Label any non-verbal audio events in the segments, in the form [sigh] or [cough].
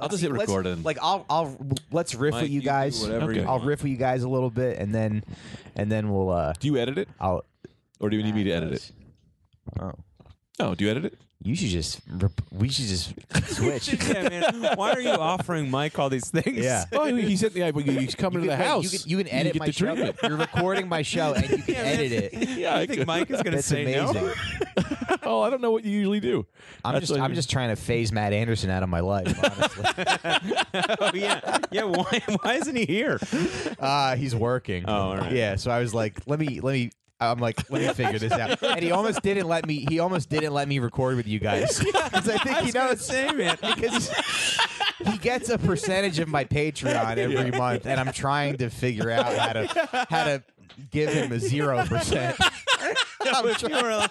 I'll just hit Let's- record and like I'll I'll let's riff Mike, with you you do guys. whatever you I'll want. riff with you guys a little bit, and then and then we'll uh do you edit it I'll. or do you need me to edit it? Oh, No, do you edit it? you should just rep- we should just [laughs] switch. yeah, man. Why are you offering Mike all these things? Yeah. [laughs] Oh, he said, yeah, but he's coming You to can, the wait, house. you can, you can edit get my the show. treatment. You're recording my show, and you [laughs] can Yeah, edit it. Yeah, I I think could. Mike is going to That's say amazing. no. Oh, I don't know what you usually do. I'm That's just what I'm you- just trying to phase Matt Anderson out of my life. Honestly, [laughs] [laughs] oh yeah, yeah. Why? Why isn't he here? uh, he's working. Oh, all right. Yeah, so I was like, let me let me. I'm like, let me figure this out. [laughs] And he almost didn't let me. He almost didn't let me record with you guys because I think I he was gonna knows. say, man. because he gets a percentage of my Patreon every month, and I'm trying to figure out how to how to give him a zero percent. But you were like,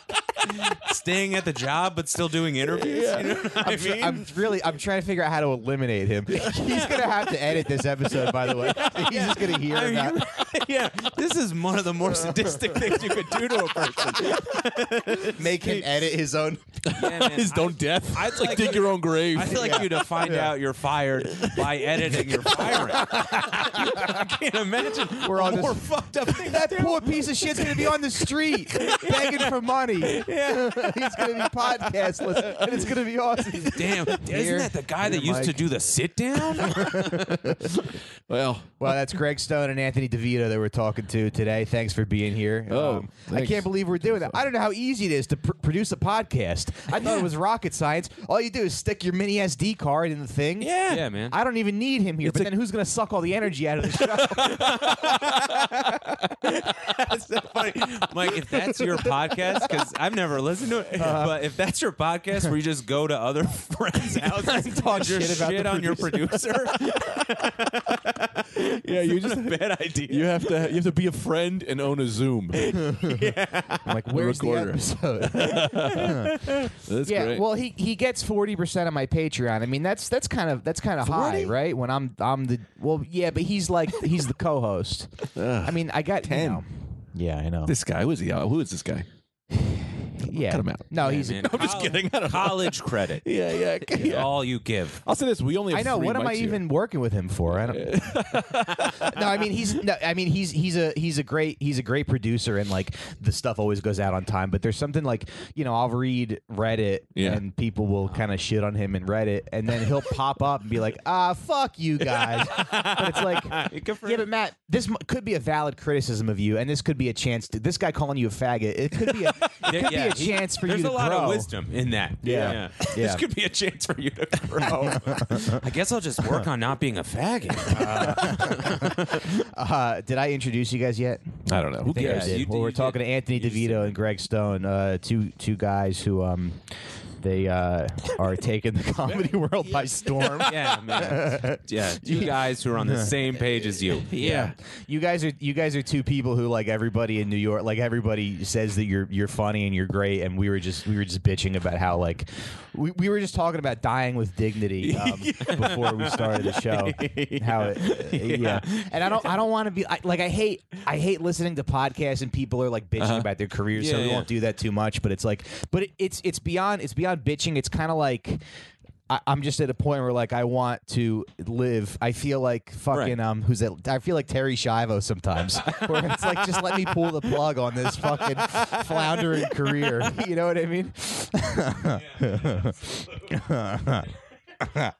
staying at the job but still doing interviews. You know what I I'm, tr- mean? I'm really I'm trying to figure out how to eliminate him. He's gonna have to edit this episode, by the way. [laughs] He's just gonna hear I mean, about. you- [laughs] yeah, this is one of the more sadistic things you could do to a person. [laughs] Make him edit his own. Yeah, man, His I- own death. I'd It's like like dig you- your own grave. I'd like you to find out you're fired by editing your firing. I can't imagine We're on a this- more fucked up thing. That poor piece of shit's gonna be on the street begging for money. Yeah. [laughs] He's gonna be podcastless, and it's gonna be awesome. [laughs] Damn, isn't that the guy that here, used to do the sit down? [laughs] well, Well, that's Greg Stone and Anthony DeVito that we're talking to today. Thanks for being here. Um, Oh, I thanks. can't believe we're doing that. I don't know how easy it is to pr- produce a podcast. I thought it was rocket science. All you do is stick your mini SD card in the thing. yeah. yeah, man. I don't even need him here. but then who's going to suck all the energy out of the show? That's so funny, Mike. If that's your podcast, because I've never listened to it, [laughs] Uh-huh. but if that's your podcast where you just go to other [laughs] friends' [laughs] houses and Talk just shit about shit the on your producer, Yeah, you just a bad idea. you have to you have to be a friend and own a Zoom. I'm like, where's the recorder. episode? That's yeah, great. well, he he gets forty percent of my Patreon. I mean, that's that's kind of that's kind of high, right? When I'm I'm the well, yeah, but he's like he's the co-host. I mean, I got 10. You know, yeah, I know. this guy, was he? Uh, Who is this guy? Yeah, cut him out. No, Yeah, he's. man. [laughs] I'm just Col- kidding. I don't know. College credit [laughs] Yeah, yeah, is yeah. all you give. I'll say this: we only. Have I know. three What am I mics here. even working with him for? I don't. [laughs] no, I mean he's. No, I mean he's he's a he's a great he's a great producer and like the stuff always goes out on time. But there's something like you know I'll read Reddit Yeah. and people will kind of shit on him in Reddit and then he'll pop up and be like ah fuck you guys. but it's like Good for yeah, him. but Matt, this m- could be a valid criticism of you, and this could be a chance to this guy calling you a faggot. It could be a it could Yeah, be a he- chance for There's you to a lot grow. of wisdom in that. Yeah. yeah. Yeah. This could be a chance for you to grow. [laughs] I guess I'll just work on not being a faggot. [laughs] Uh, did I introduce you guys yet? I don't know. Who I think I cares? Did. you well, did- we're you talking did. to Anthony DeVito and Greg Stone, uh, two two guys who um, they uh, are taking the comedy [laughs] world by storm. [laughs] yeah, man. Yeah, two [laughs] guys who are on the same page as you. Yeah. You guys are you guys are two people who like everybody in New York like everybody says that you're you're funny and you're great and we were just we were just bitching about how like we, we were just talking about dying with dignity um, before we started the show how it, yeah. and I don't I don't want to be I, like I hate I hate listening to podcasts and people are like bitching about their careers so we yeah. won't do that too much but it's like but it, it's it's beyond it's beyond bitching it's kind of like I, I'm just at a point where like I want to live. I feel like fucking Right. um who's that? I feel like Terri Schiavo sometimes, [laughs] where it's like just let me pull the plug on this fucking floundering career. [laughs] You know what I mean? Yeah, [laughs]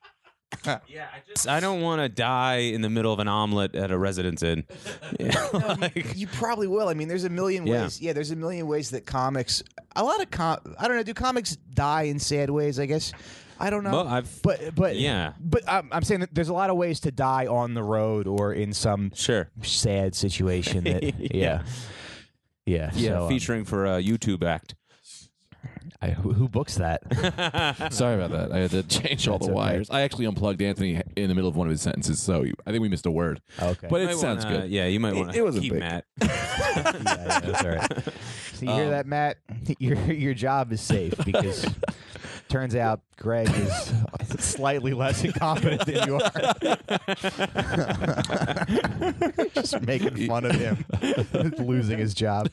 [laughs] I just I don't want to die in the middle of an omelet at a residence inn. [laughs] Yeah, [laughs] like- you probably will. I mean, there's a million Yeah. ways. Yeah, there's a million ways that comics. A lot of com. I don't know. Do comics die in sad ways? I guess. I don't know. Well, I've- but but yeah. But I'm, I'm saying that there's a lot of ways to die on the road or in some sure. sad situation. That yeah. Yeah. Yeah, so, um, featuring for a YouTube act. I, who, who books that? [laughs] Sorry about that. I had to change all That's the okay. wires. I actually unplugged Anthony in the middle of one of his sentences, so I think we missed a word. Okay. But You it might sounds wanna- good. Yeah, you might It- want it was to a keep big- Matt. yeah, [laughs] yeah, that's all right. So you hear Um, that, Matt? [laughs] Your your job is safe because turns out Greg is [laughs] slightly less incompetent than you are. [laughs] Just making fun of him [laughs] losing his job.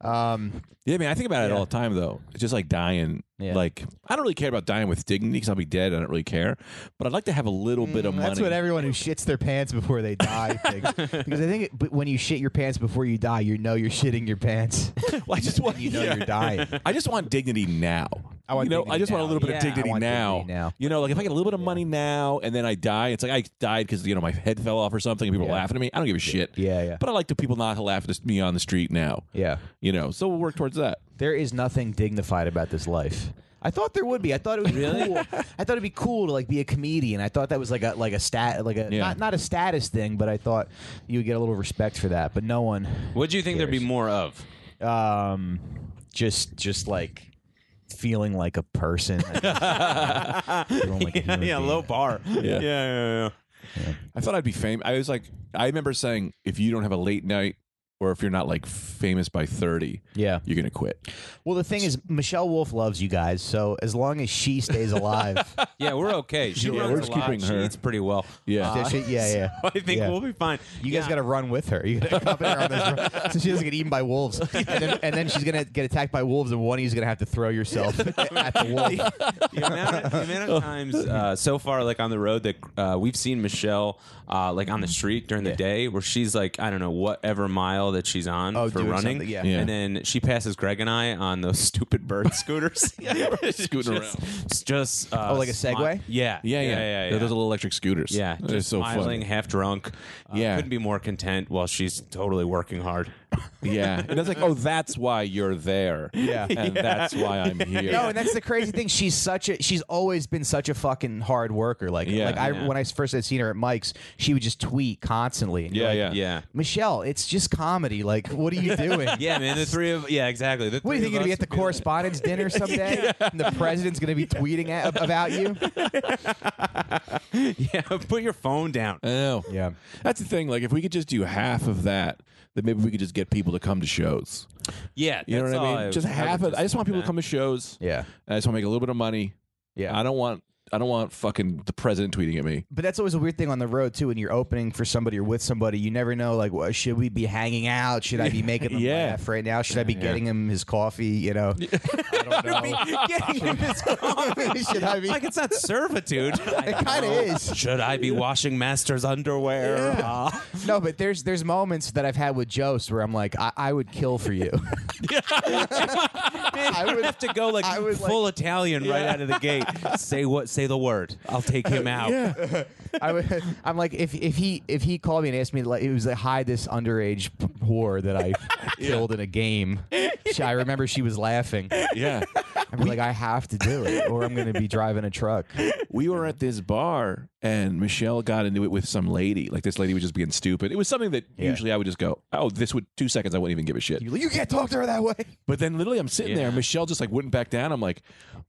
Um, Yeah, I mean, I think about it Yeah. all the time, though. It's just like dying. Yeah. Like, I don't really care about dying with dignity because I'll be dead. I don't really care. But I'd like to have a little bit of money. Mm, that's what everyone who shits their pants before they die thinks. because I think it, but when you shit your pants before you die, you know you're shitting your pants. Well, I just want you know yeah. you're dying. I just want dignity now. I want you know, I just want a little bit Yeah, of dignity now. dignity now. You know, like if I get a little bit of money now and then I die, it's like I died because you know my head fell off or something, and people Yeah. are laughing at me. I don't give a shit. Yeah, yeah. But I like the people not to laugh at me on the street now. Yeah. You know, so we'll work towards that. There is nothing dignified about this life. I thought there would be. I thought it would be cool. I thought it'd be cool to like be a comedian. I thought that was like a like a stat like a Yeah. not not a status thing, but I thought you would get a little respect for that. But no one What do you think there'd be more of? um just just like feeling like a person. [laughs] Feeling like a human being. bar. Yeah, yeah, yeah. yeah. I thought I'd be famous. I was like, I remember saying, if you don't have a late night or if you're not like famous by 30, Yeah. you're gonna quit. Well, the thing is, Michelle Wolf loves you guys, so as long as she stays alive, [laughs] Yeah, we're okay. She Yeah, runs we're a just lot. keeping She her. eats pretty well. Yeah. Uh, she- yeah, yeah. [laughs] I think Yeah. we'll be fine. You guys Yeah. got to run with her. You got to accompany her on this run, so she doesn't get eaten by wolves. [laughs] And then, and then she's gonna get attacked by wolves, and one of you's gonna have to throw yourself at the wolf. the amount of, the amount of times uh, so far, like on the road, that uh, we've seen Michelle, uh, like on the street during the Yeah. day, where she's like, I don't know, whatever mile that she's on Oh, for doing running, something, yeah. Yeah. and then she passes Greg and I on those [laughs] stupid bird scooters, [laughs] [laughs] Scooting just, it's just uh, Oh, like a smi- Segway? Yeah, Yeah, yeah. yeah, yeah. Yeah. Those little electric scooters. Yeah, They're just so smiling, fun. half drunk. Uh, Yeah. couldn't be more content while she's totally working hard. [laughs] Yeah. And it's like, oh, that's why you're there. Yeah. And that's why I'm [laughs] here. No, and that's the crazy thing. She's such a. She's always been such a fucking hard worker. Like, Yeah. like I Yeah. when I first had seen her at Mike's, she would just tweet constantly. And you're Yeah, like, yeah. Yeah, Michelle, it's just comedy. Like, what are you [laughs] doing? yeah, man. The three of yeah, exactly. The What do you three think you're of gonna be us at the would like- correspondence dinner someday? And the president's gonna be tweeting at, about you. Yeah, put your phone down. I know. Yeah. That's the thing. Like, if we could just do half of that, then maybe we could just get people to come to shows. Yeah, You know that's what I mean? just I half would of I just want people to come to shows. Yeah. I just want to make a little bit of money. Yeah. I don't want I don't want fucking the president tweeting at me. But that's always a weird thing on the road too. When you're opening for somebody or with somebody, you never know. Like, what, should we be hanging out? Should I be [laughs] making them Yeah. laugh right now? Should I be getting him his coffee? You know, [laughs] I don't know. Getting him his coffee. [laughs] should I be? like it's not servitude. it kind of is. Should I be washing master's underwear? Uh, No, but there's there's moments that I've had with Jost where I'm like, I, I would kill for you. I would have to go like I would, full Italian right out of the gate. Say what? Say the word. I'll take him [laughs] out. [laughs] I would, I'm like, if if he if he called me and asked me, like, it was like, hide this underage p- whore that I [laughs] killed in a game. She, I remember she was laughing. Yeah. I'm be like, I have to do it, or I'm going to be driving a truck. we were at this bar and Michelle got into it with some lady. Like this lady was just being stupid. It was something that Yeah. usually I would just go, oh, this would two seconds I wouldn't even give a shit. You, you can't talk to her that way. But then literally I'm sitting there Yeah. and Michelle just like wouldn't back down. I'm like,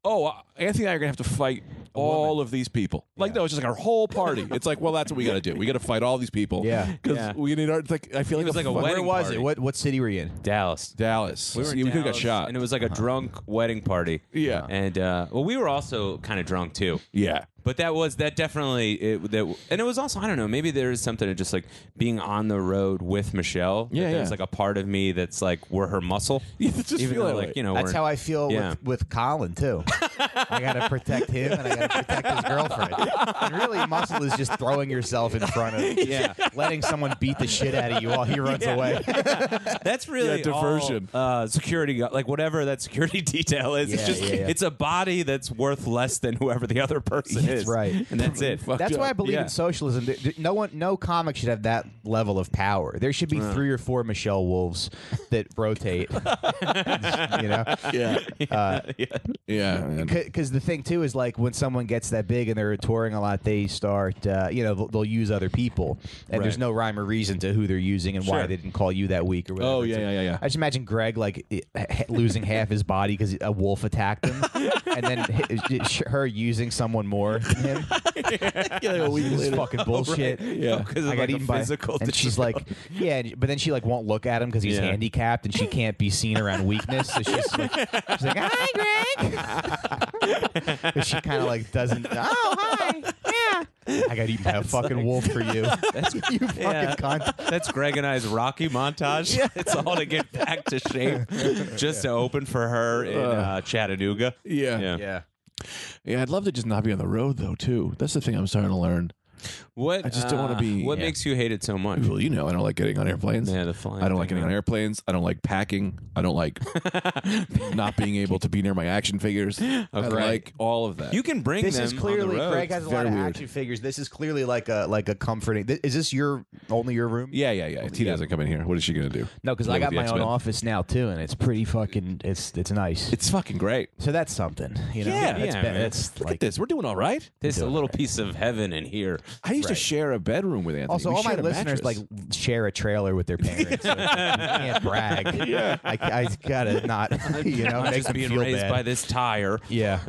oh, Anthony and I are gonna have to fight all of these people. Like no, it's just like our whole party. it's like, well, that's what we got to do. We got to fight all these people. Yeah. because Yeah. we need our. It's like I feel like it was like a fuck- wedding Where was party. it? What what city were you in? Dallas. Dallas. We were in we could have got shot. and it was like a drunk wedding party. Yeah. and uh, well, we were also kind of drunk too. yeah. But that was that definitely it, that, and it was also I don't know maybe there is something to just like being on the road with Michelle. that Yeah, there's yeah. like a part of me that's like we're her muscle. [laughs] Yeah, just Even feel though that like you know That's how I feel Yeah. with, with Colin too. [laughs] I got to protect him and I got to protect his girlfriend. And really, muscle is just throwing yourself in front of, [laughs] Yeah. letting someone beat the shit out of you while he runs away. That's really Yeah, diversion. all, uh, security, like whatever that security detail is. it's just yeah, yeah. it's a body that's worth less than whoever the other person That's is. right. and that's it. Fucked That's up. why I believe Yeah. in socialism. Th- th- No one, no comic should have that level of power. There should be three or four Michelle Wolves that rotate. [laughs] you know, Yeah. uh, Yeah. man. because the thing too is like when someone gets that big and they're touring a lot, they start, uh, you know, they'll, they'll use other people, and there's no rhyme or reason to who they're using and why they didn't call you that week or whatever. Oh, yeah, like- yeah, yeah, yeah. I just imagine Greg like losing half his body because a wolf attacked him, and then hi- [laughs] her using someone more than [laughs] him. Yeah, like a week This is later. fucking bullshit. Yeah. [laughs] because of I got like a eaten by, physical. and she's like, yeah, and- but then she like won't look at him because he's Yeah. handicapped and she can't be seen around weakness. So she's like, she's like, hi, Greg. [laughs] but she kind of like doesn't. Oh hi, yeah. I got eaten by a fucking wolf for you. That's you fucking Yeah. cunt. That's Greg and I's Rocky montage. It's all to get back to shape, just to open for her in uh, Chattanooga. Yeah. Yeah. Yeah. I'd love to just not be on the road though too. That's the thing I'm starting to learn. What? I just don't wanna uh, be- What yeah. makes you hate it so much? Well, you know, I don't like getting on airplanes. Yeah, the flying. I don't like thing, getting on right? airplanes. I don't like packing. I don't like [laughs] not being able to be near my action figures. I Okay. like all of that. You can bring This them. is on the clearly road. Greg has a lot of weird. action figures. This is clearly like a like a comforting. Th- Is this your only your room? yeah, yeah, yeah. T doesn't come in here. What is she gonna do? No, because I got my own X-Men. office now too, and it's pretty fucking. It's it's nice. It's fucking great. so that's something, you know. Yeah, that's yeah, be- man. that's Look like at this. We're doing all right. There's a little it. piece of heaven in here. I used Right. To share a bedroom with Anthony. Also, We all my shared a listeners mattress. like share a trailer with their parents. [laughs] so you can't brag. Yeah, I, I gotta not, [laughs] [laughs] you know, I'm make just them being feel raised bad. by this tire. yeah,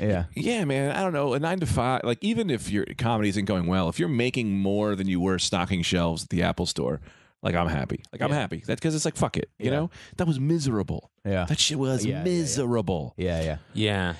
yeah. Yeah, man. I don't know. A nine to five, like even if your comedy isn't going well, if you're making more than you were stocking shelves at the Apple Store, like I'm happy. Like I'm happy. That's because it's like fuck it. You Yeah. know, that was miserable. Yeah. that shit was Yeah, yeah, yeah. miserable. Yeah, yeah. Yeah.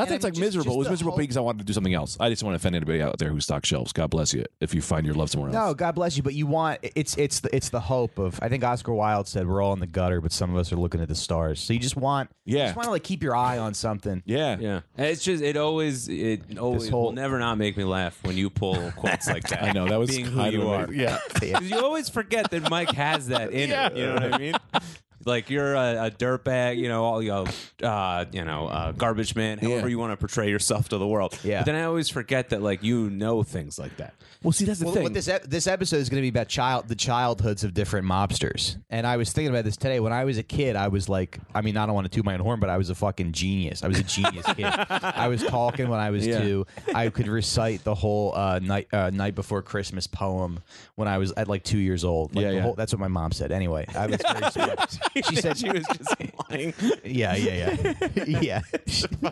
Not And that it's like just- miserable. just it was miserable whole- because I wanted to do something else. I just want to offend anybody out there who stocks shelves. God bless you if you find your love somewhere else. No. God bless you. But you want it's it's the it's the hope of. I think Oscar Wilde said we're all in the gutter, but some of us are looking at the stars. So you just want, you Yeah. just want to like keep your eye on something. Yeah. Yeah. It's just it always it always whole- will never not make me laugh when you pull [laughs] quotes like that. I know that was being who kind you of are. amazing. Yeah. [laughs] Because you always forget that Mike has that in it. You know what I mean? [laughs] Like you're a, a dirtbag, you know, all you know, uh, you know, uh, garbage man, however Yeah. you want to portray yourself to the world. Yeah. But then I always forget that like you know things like that. Well, see, that's the Well, thing. what this ep- this episode is going to be about child the childhoods of different mobsters. And I was thinking about this today. When I was a kid, I was like, I mean, I don't want to toot my own horn, but I was a fucking genius. I was a genius kid. I was talking when I was Yeah. two. I could recite the whole uh, night uh, night before Christmas poem when I was at like two years old. Like, Yeah, the yeah. whole- that's what my mom said. Anyway, I was very [laughs] smart. [laughs] She said, she was just [laughs] lying "Yeah, yeah, yeah, [laughs] yeah."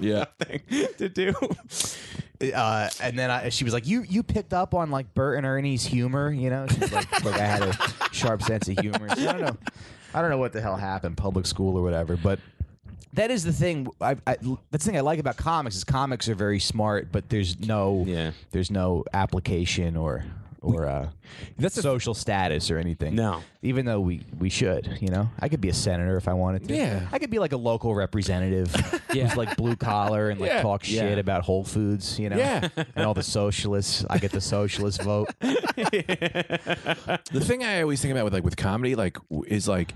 yeah. thing to do. uh, and then I, she was like, "You you picked up on like Bert and Ernie's humor, you know?" She's like, "Like I had a sharp sense of humor." So I don't know, I don't know what the hell happened, public school or whatever, but. That is the thing. I, I, that's the thing I like about comics is comics are very smart, but there's no Yeah. there's no application or or uh, That's social status or anything. No. even though we we should, you know, I could be a senator if I wanted to. Yeah. I could be like a local representative, [laughs] Yeah. who's like blue collar and like Yeah. talk shit Yeah. about Whole Foods, you know. Yeah. [laughs] and all the socialists. I get the socialist vote. [laughs] the thing I always think about with like with comedy, like w- is like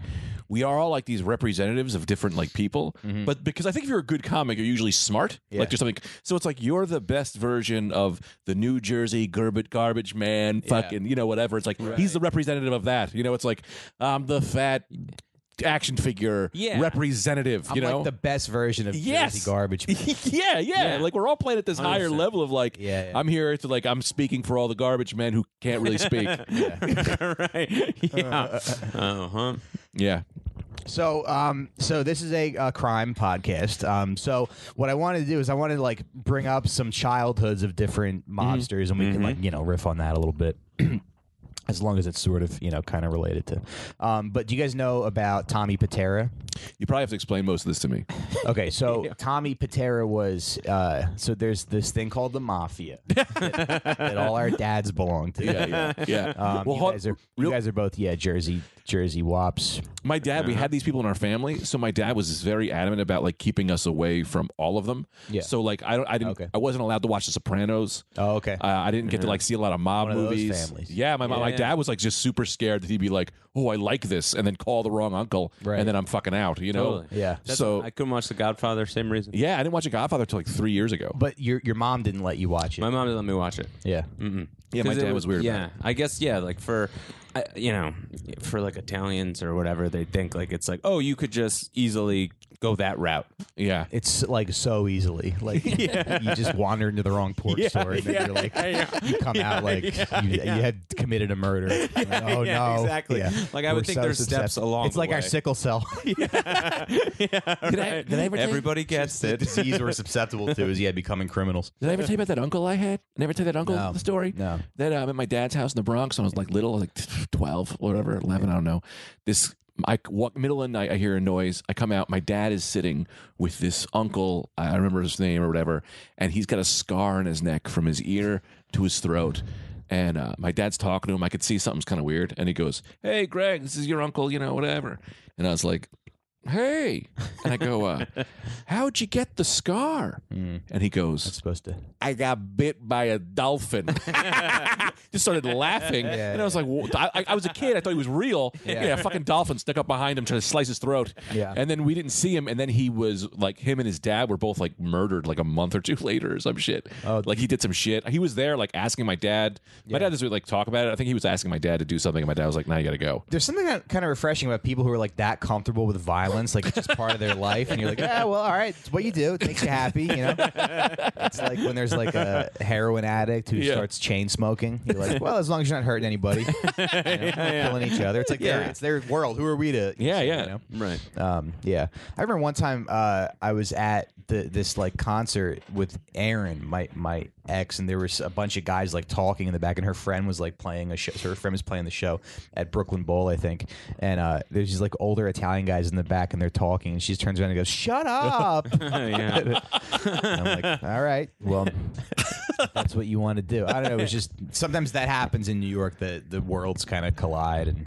we are all like these representatives of different like people, but because I think if you're a good comic, you're usually smart. Yeah. Like there's something. So it's like you're the best version of the New Jersey garbage garbage man, fucking you know whatever. It's like he's the representative of that. You know, it's like I'm the fat action figure Yeah. representative. I'm you know. like the best version of Yes. Jersey garbage. [laughs] man. yeah, yeah, Yeah. Like we're all playing at this higher 100%. level of like, Yeah, yeah. I'm here to like, I'm speaking for all the garbage men who can't really [laughs] speak. [laughs] right. Yeah. Uh huh. yeah. So, um, so this is a, uh crime podcast. Um, so what I wanted to do is I wanted to like bring up some childhoods of different mobsters, and we can like you know riff on that a little bit. [clears throat] As long as it's sort of you know kind of related to, um, but do you guys know about Tommy Pitera? You probably have to explain most of this to me. [laughs] Okay, so [laughs] Tommy Pitera was uh, so there's this thing called the mafia that, [laughs] that all our dads belong to. Yeah, yeah, yeah. Um, well, you, guys are, real- you guys are both yeah Jersey Jersey wops. my dad, we had these people in our family, so my dad was very adamant about like keeping us away from all of them. Yeah. So like, I don't, I didn't, Okay. I wasn't allowed to watch The Sopranos. Oh, okay. Uh, I didn't get to like see a lot of mob One of those movies. families. Yeah, my mom, my Yeah. dad was like just super scared that he'd be like, "Oh, I like this," and then call the wrong uncle, Right. and then I'm fucking out. You know? Totally. yeah. That's So- I couldn't watch The Godfather. Same reason. Yeah, I didn't watch a Godfather until like three years ago. But your your mom didn't let you watch it. My mom didn't let me watch it. yeah. Mm-mm. Yeah, my dad was weird about Yeah, it. I guess yeah. Like for, I, you know, for like Italians or whatever, they think like it's like, oh, you could just easily go that route. yeah, It's like so easily. Like [laughs] you just wander into the wrong pork store and then you're like you come out like you, you had committed a murder. [laughs] Like, oh Yeah, no. exactly. Like, I would We're think so there's steps susceptible. along It's the like our sickle cell. [laughs] Did I, did I ever Everybody gets the it. disease we're susceptible to is yeah becoming criminals. Did I ever tell you about that uncle I had? I Never tell that uncle No. the story? No. That uh, I'm at my dad's house in the Bronx when I was like little, like twelve, whatever, eleven, I don't know. This I walk middle of the night. I hear a noise. I come out. My dad is sitting with this uncle. I remember his name or whatever, and he's got a scar in his neck from his ear to his throat. And uh, my dad's talking to him. I could see something's kind of weird. And he goes, "Hey, Greg, this is your uncle. You know, whatever." And I was like, "Hey," and I go, uh, [laughs] "How'd you get the scar?" And he goes, supposed to. I got bit by a dolphin. [laughs] [laughs] Just started laughing, and I was like, "Wha- I, I- I was a kid. I thought he was real. Yeah. a fucking dolphin stuck up behind him trying to slice his throat. Yeah. and then we didn't see him, and then he was like, him and his dad were both like murdered like a month or two later or some shit. Oh. like he did some shit. He was there like asking my dad. My dad doesn't like talk about it. I think he was asking my dad to do something, and my dad was like, "Now you got to go." There's something that kind of refreshing about people who are like that comfortable with violence, like it's just part of their life, and you're like, yeah, well, all right, it's what you do. It makes you happy, you know. It's like when there's like a heroin addict who Yeah. starts chain smoking. You're like, well, as long as you're not hurting anybody, you know, [laughs] killing each other. It's like their, Yeah. it's their world. Who are we to? Yeah, you yeah. know? Right. Um, yeah, I remember one time uh, I was at the, this like concert with Aaron, my my ex, and there was a bunch of guys like talking in the back, and her friend was like playing a show. So her friend was playing the show at Brooklyn Bowl, I think, and uh, there's these like older Italian guys in the back, and they're talking, and she turns around and goes, "Shut up!" [laughs] yeah. [laughs] And I'm like, "All right, well." That's what you want to do. I don't know. It was just sometimes that happens in New York. The the worlds kind of collide, and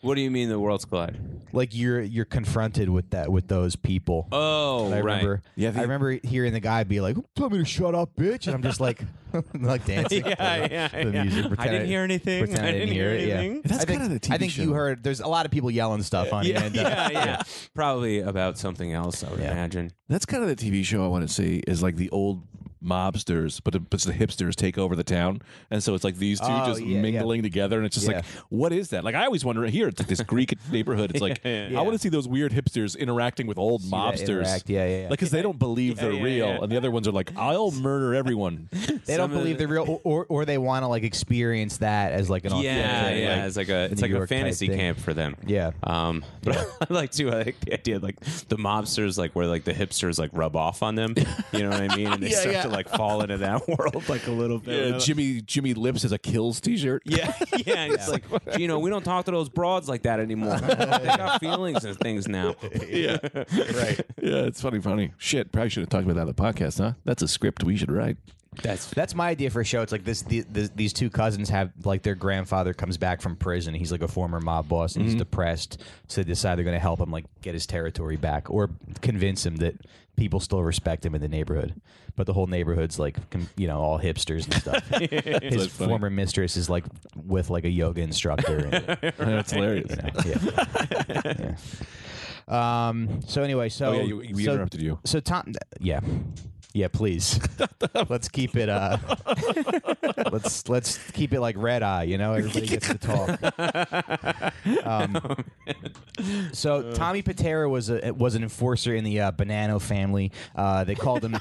What do you mean the worlds collide? like you're you're confronted with that with those people. Oh, I right. remember. Yeah, the- I remember hearing the guy be like, "Tell me to shut up, bitch," and I'm just like, [laughs] like dancing. [laughs] Yeah, yeah, the yeah. music, I didn't hear anything. pretend I didn't hear it. Yeah. anything. That's think, kinda the TV show. I think show. you heard. There's a lot of people yelling stuff on yeah, it. and, uh, yeah, yeah. Probably about something else. I would Yeah. imagine. That's kind of the TV show I want to see. Is like the old mobsters, but but the hipsters take over the town, and so it's like these two Oh, just yeah, mingling together, and it's just Yeah. like, what is that? Like I always wonder. Here, it's like this Greek [laughs] neighborhood. It's like Yeah, yeah. I want to see those weird hipsters interacting with old mobsters. Yeah, yeah, yeah. Like, because they don't believe they're yeah, real, yeah. and the other ones are like, "I'll [laughs] murder everyone." they don't believe the- they're real, or, or they want to like experience that as like an Yeah, yeah. like, it's like a it's New like a York type fantasy camp for them. Yeah. Um, but [laughs] I like too. I like the idea like the mobsters, like where like the hipsters like rub off on them. You know what I mean? And they Yeah, start yeah. to like fall into that [laughs] world like a little bit. Yeah, Jimmy Jimmy Lips has a kills T-shirt. Yeah, [laughs] yeah. It's like [laughs] you know we don't talk to those broads like that anymore. they got feelings and things now. yeah, right. Yeah, it's funny, funny. Shit, probably should have talked about that on the podcast, huh? That's a script we should write. That's That's my idea for a show. It's like this, the, the, these two cousins have like their grandfather comes back from prison. He's like a former mob boss and Mm-hmm. he's depressed. So they decide they're going to help him like get his territory back or convince him that people still respect him in the neighborhood. But the whole neighborhood's like, com- you know, all hipsters and stuff. [laughs] his That's funny. former mistress is like with like a yoga instructor. And, [laughs] That's hilarious. you know, yeah. [laughs] Yeah. Um. So anyway, so Oh yeah, you, we so, interrupted you. so Tom, yeah, yeah. Please, [laughs] let's keep it. Uh, [laughs] let's let's keep it like red eye. You know, everybody gets to talk. [laughs] Um, so Tommy Pitera was a was an enforcer in the uh, Bonanno family. Uh, they called him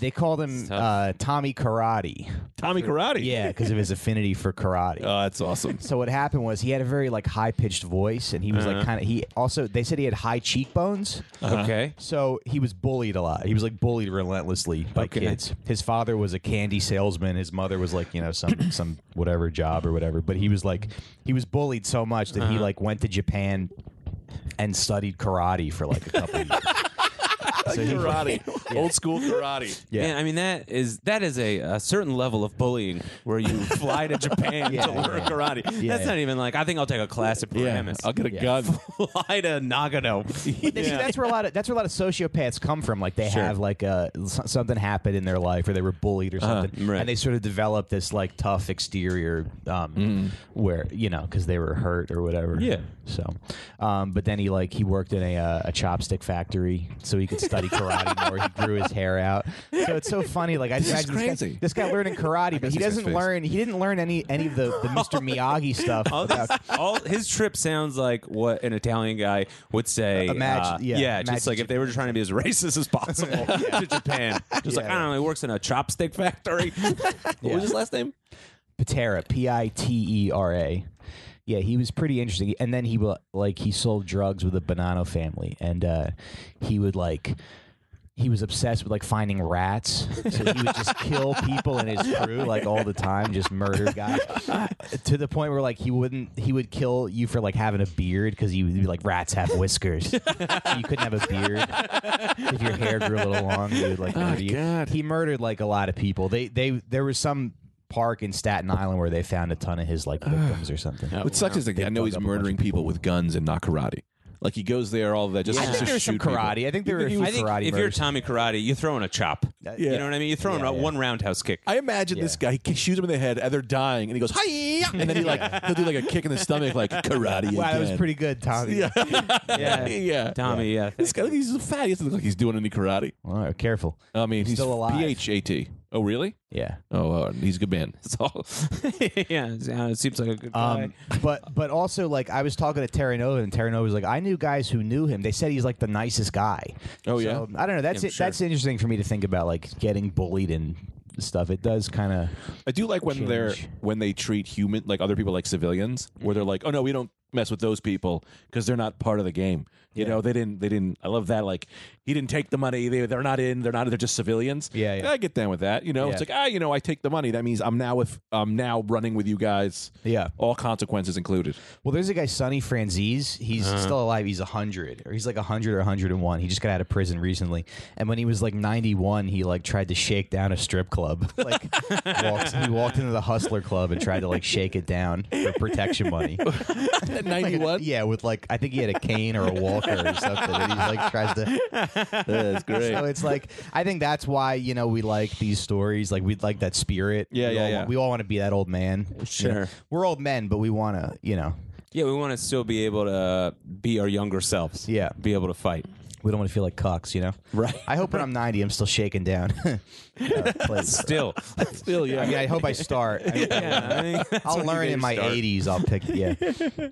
they called him uh, Tommy Karate. Tommy Karate. Yeah, because of his affinity for karate. Oh, that's awesome. So what happened was he had a very like high pitched voice, and he was like kind of he also they said he had high cheekbones. okay. So he was bullied a lot. He was like bullied relentlessly by Okay. kids. His father was a candy salesman. His mother was like you know some [coughs] some whatever job or whatever. But he was like he was bullied so much that he uh-huh. like went to Japan and studied karate for like a couple of [laughs] years. So he- karate, [laughs] old school karate. Yeah. Yeah. I mean that is that is a, a certain level of bullying where you [laughs] fly to Japan Yeah, to learn yeah. karate. Yeah, That's yeah. not even like I think I'll take a class at Yeah, Paramus. I'll get a Yeah. gun. [laughs] fly to Nagano. But see, that's where a lot of that's where a lot of sociopaths come from. Like they Sure. have like a s- something happened in their life, or they were bullied or uh-huh. something, right. and they sort of develop this like tough exterior, um, mm-hmm. where you know because they were hurt or whatever. Yeah. So, um, but then he like he worked in a uh, a chopstick factory so he could study [laughs] karate more. He grew his hair out. So it's so funny. Like I is imagine this guy- crazy. This guy, learning karate, but he doesn't learn. He didn't learn any any of the, the [laughs] Mr. Miyagi stuff. All, this, all his trip sounds like what an Italian guy would say. Imagine- uh, yeah, just imagine like if they were trying to be as racist as possible [laughs] to Japan. Just like Yeah. I don't know, he works in a chopstick factory. What was his last name? Pitera, P I T E R A. Yeah, he was pretty interesting. And then he wa- like he sold drugs with the Bonanno family, and uh, he would like he was obsessed with like finding rats, so he would just kill people in his crew like all the time, just murder guys to the point where like he wouldn't he would kill you for like having a beard because he would be like rats have whiskers, so you couldn't have a beard if your hair grew a little long. He would like murder you. God. He murdered like a lot of people. They they there was some park in Staten Island where they found a ton of his like victims or something. [sighs] What sucks is like, I know he's up a bunch murdering of people with guns and not karate. Like he goes there, all of that just, I just think to there's some shoot people. karate. I think there were a few I think karate if you're murders. Tommy Karate, you're throwing a chop. Uh, yeah. You know what I mean? You're throwing Yeah, a yeah. one roundhouse kick. I imagine this guy he shoots him in the head and they're dying, and he goes hi, and then he like [laughs] he'll do like a kick in the stomach, like karate. Wow, that was again." pretty good, Tommy. Yeah, [laughs] Yeah. [laughs] yeah. Tommy, yeah. This guy, he's a fat. He doesn't look like he's doing any karate. All right, careful. I mean, he's Still alive. PHAT. Oh, really? Yeah. Oh, uh, he's a good man. [laughs] That's all. [laughs] yeah, it seems like a good guy. Um, but but also like I was talking to Terranova and Terranova was like I knew guys who knew him. They said he's like the nicest guy. Oh, So, yeah? I don't know. That's Yeah, it. sure. That's interesting for me to think about like getting bullied and stuff. It does kind of I do like when they're when they treat human like other people like civilians, where they're like, oh no, we don't mess with those people because they're not part of the game. You Yeah. know, they didn't. They didn't. I love that. Like he didn't take the money. They they're not in. They're not. They're just civilians. Yeah, yeah. I get down with that. You know, it's like ah, you know, I take the money. That means I'm now with. I'm now running with you guys. yeah. All consequences included. Well, there's a guy Sonny Franzese. He's still alive. He's hundred or he's like hundred or hundred and one. He just got out of prison recently. And when he was like ninety one, he like tried to shake down a strip club. [laughs] Like walked, he walked into the Hustler Club and tried to like shake it down for protection money. [laughs] At ninety one. Yeah, with like I think he had a cane or a walker or something. And he like tries to. [laughs] That's great. So it's like I think that's why you know we like these stories. Like we like that spirit. Yeah, we yeah, all, yeah. We all want to be that old man. you know? Sure. we're old men, but we want to. You know, yeah, we want to still be able to be our younger selves. Yeah. Be able to fight. We don't want to feel like cucks. You know. Right. I hope when I'm 90, I'm still shaking down. [laughs] uh, plays. Still. [laughs] Still, yeah. I mean, I hope I start. I mean, [laughs] yeah, I mean, that's I'll learn in my start. 80s. I'll pick. Yeah.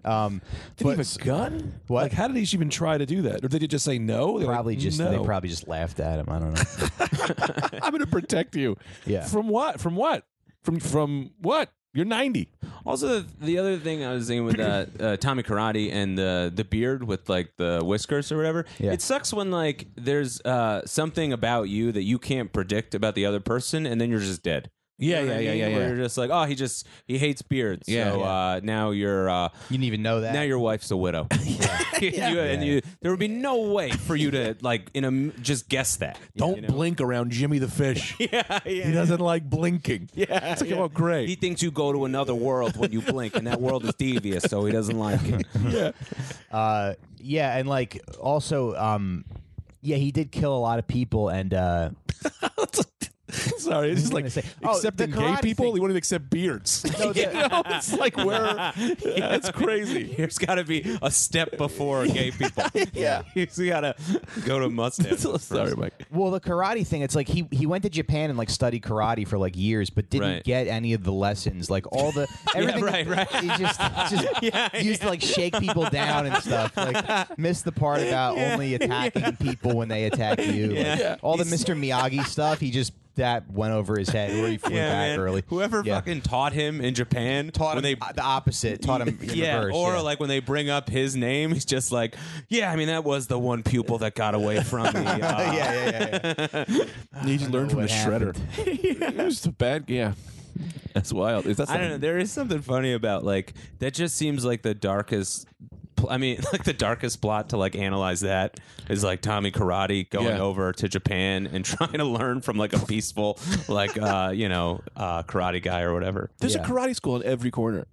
Um, Did he have a gun? What? Like, how did he even try to do that? Or did he just say no? They're like, probably just no. they probably just laughed at him. I don't know. I'm going to protect you. Yeah. From what? From what? From from what? You're 90. Also, the, the other thing I was thinking with uh, [clears throat] uh, Tommy Karate and the the beard with like the whiskers or whatever. Yeah. It sucks when like there's uh, something about you that you can't predict about the other person, and then you're just dead. Yeah, You know what I yeah, yeah, yeah, Where yeah. You're just like, oh, he just he hates beards. Yeah, so yeah. Uh, now you're uh, You didn't even know that. now your wife's a widow. [laughs] [laughs] You- and you, there would be no way for you to like in a m- just guess that. Don't you know? blink around Jimmy the fish. [laughs] Yeah, yeah. He doesn't like blinking. Yeah, It's like, yeah. oh, great. He thinks you go to another world when you blink, and that world is devious, so he doesn't like it. yeah. Uh, yeah, and like also, um, yeah, he did kill a lot of people, and uh, [laughs] Sorry, it's just like say? Oh, accepting the gay people. thing. He won't even accept beards. No, [laughs] the- [laughs] you know, it's like where that's crazy. There's got to be a step before gay people. Yeah. He's got to go to mustache. Sorry, Mike. well, the karate thing, it's like he he went to Japan and like studied karate for like years, but didn't Right. get any of the lessons, like all the everything. right, right. He just just Yeah, used to like shake people down and stuff. Like missed the part about only attacking people when they attack you. Like, Yeah. All the He's- Mr. Miyagi stuff, he just that went over his head, or he [laughs] flew Yeah, back man. early. Whoever Yeah. fucking taught him in Japan taught when him they the opposite. Taught him in [laughs] yeah, reverse. or yeah. like when they bring up his name, he's just like, yeah, I mean that was the one pupil that got away from me. Uh, [laughs] yeah, yeah, yeah, yeah. He just learned from the what shredder. It was just a bad. Yeah, that's wild. Is that I don't know. There is something funny about like that. Just seems like the darkest. Pl- I mean, [laughs] like the darkest plot to like analyze that is like Tommy Karate going Yeah. over to Japan and [laughs] trying to learn from like a peaceful, like uh, you know, uh, karate guy or whatever. There's Yeah. a karate school in every corner.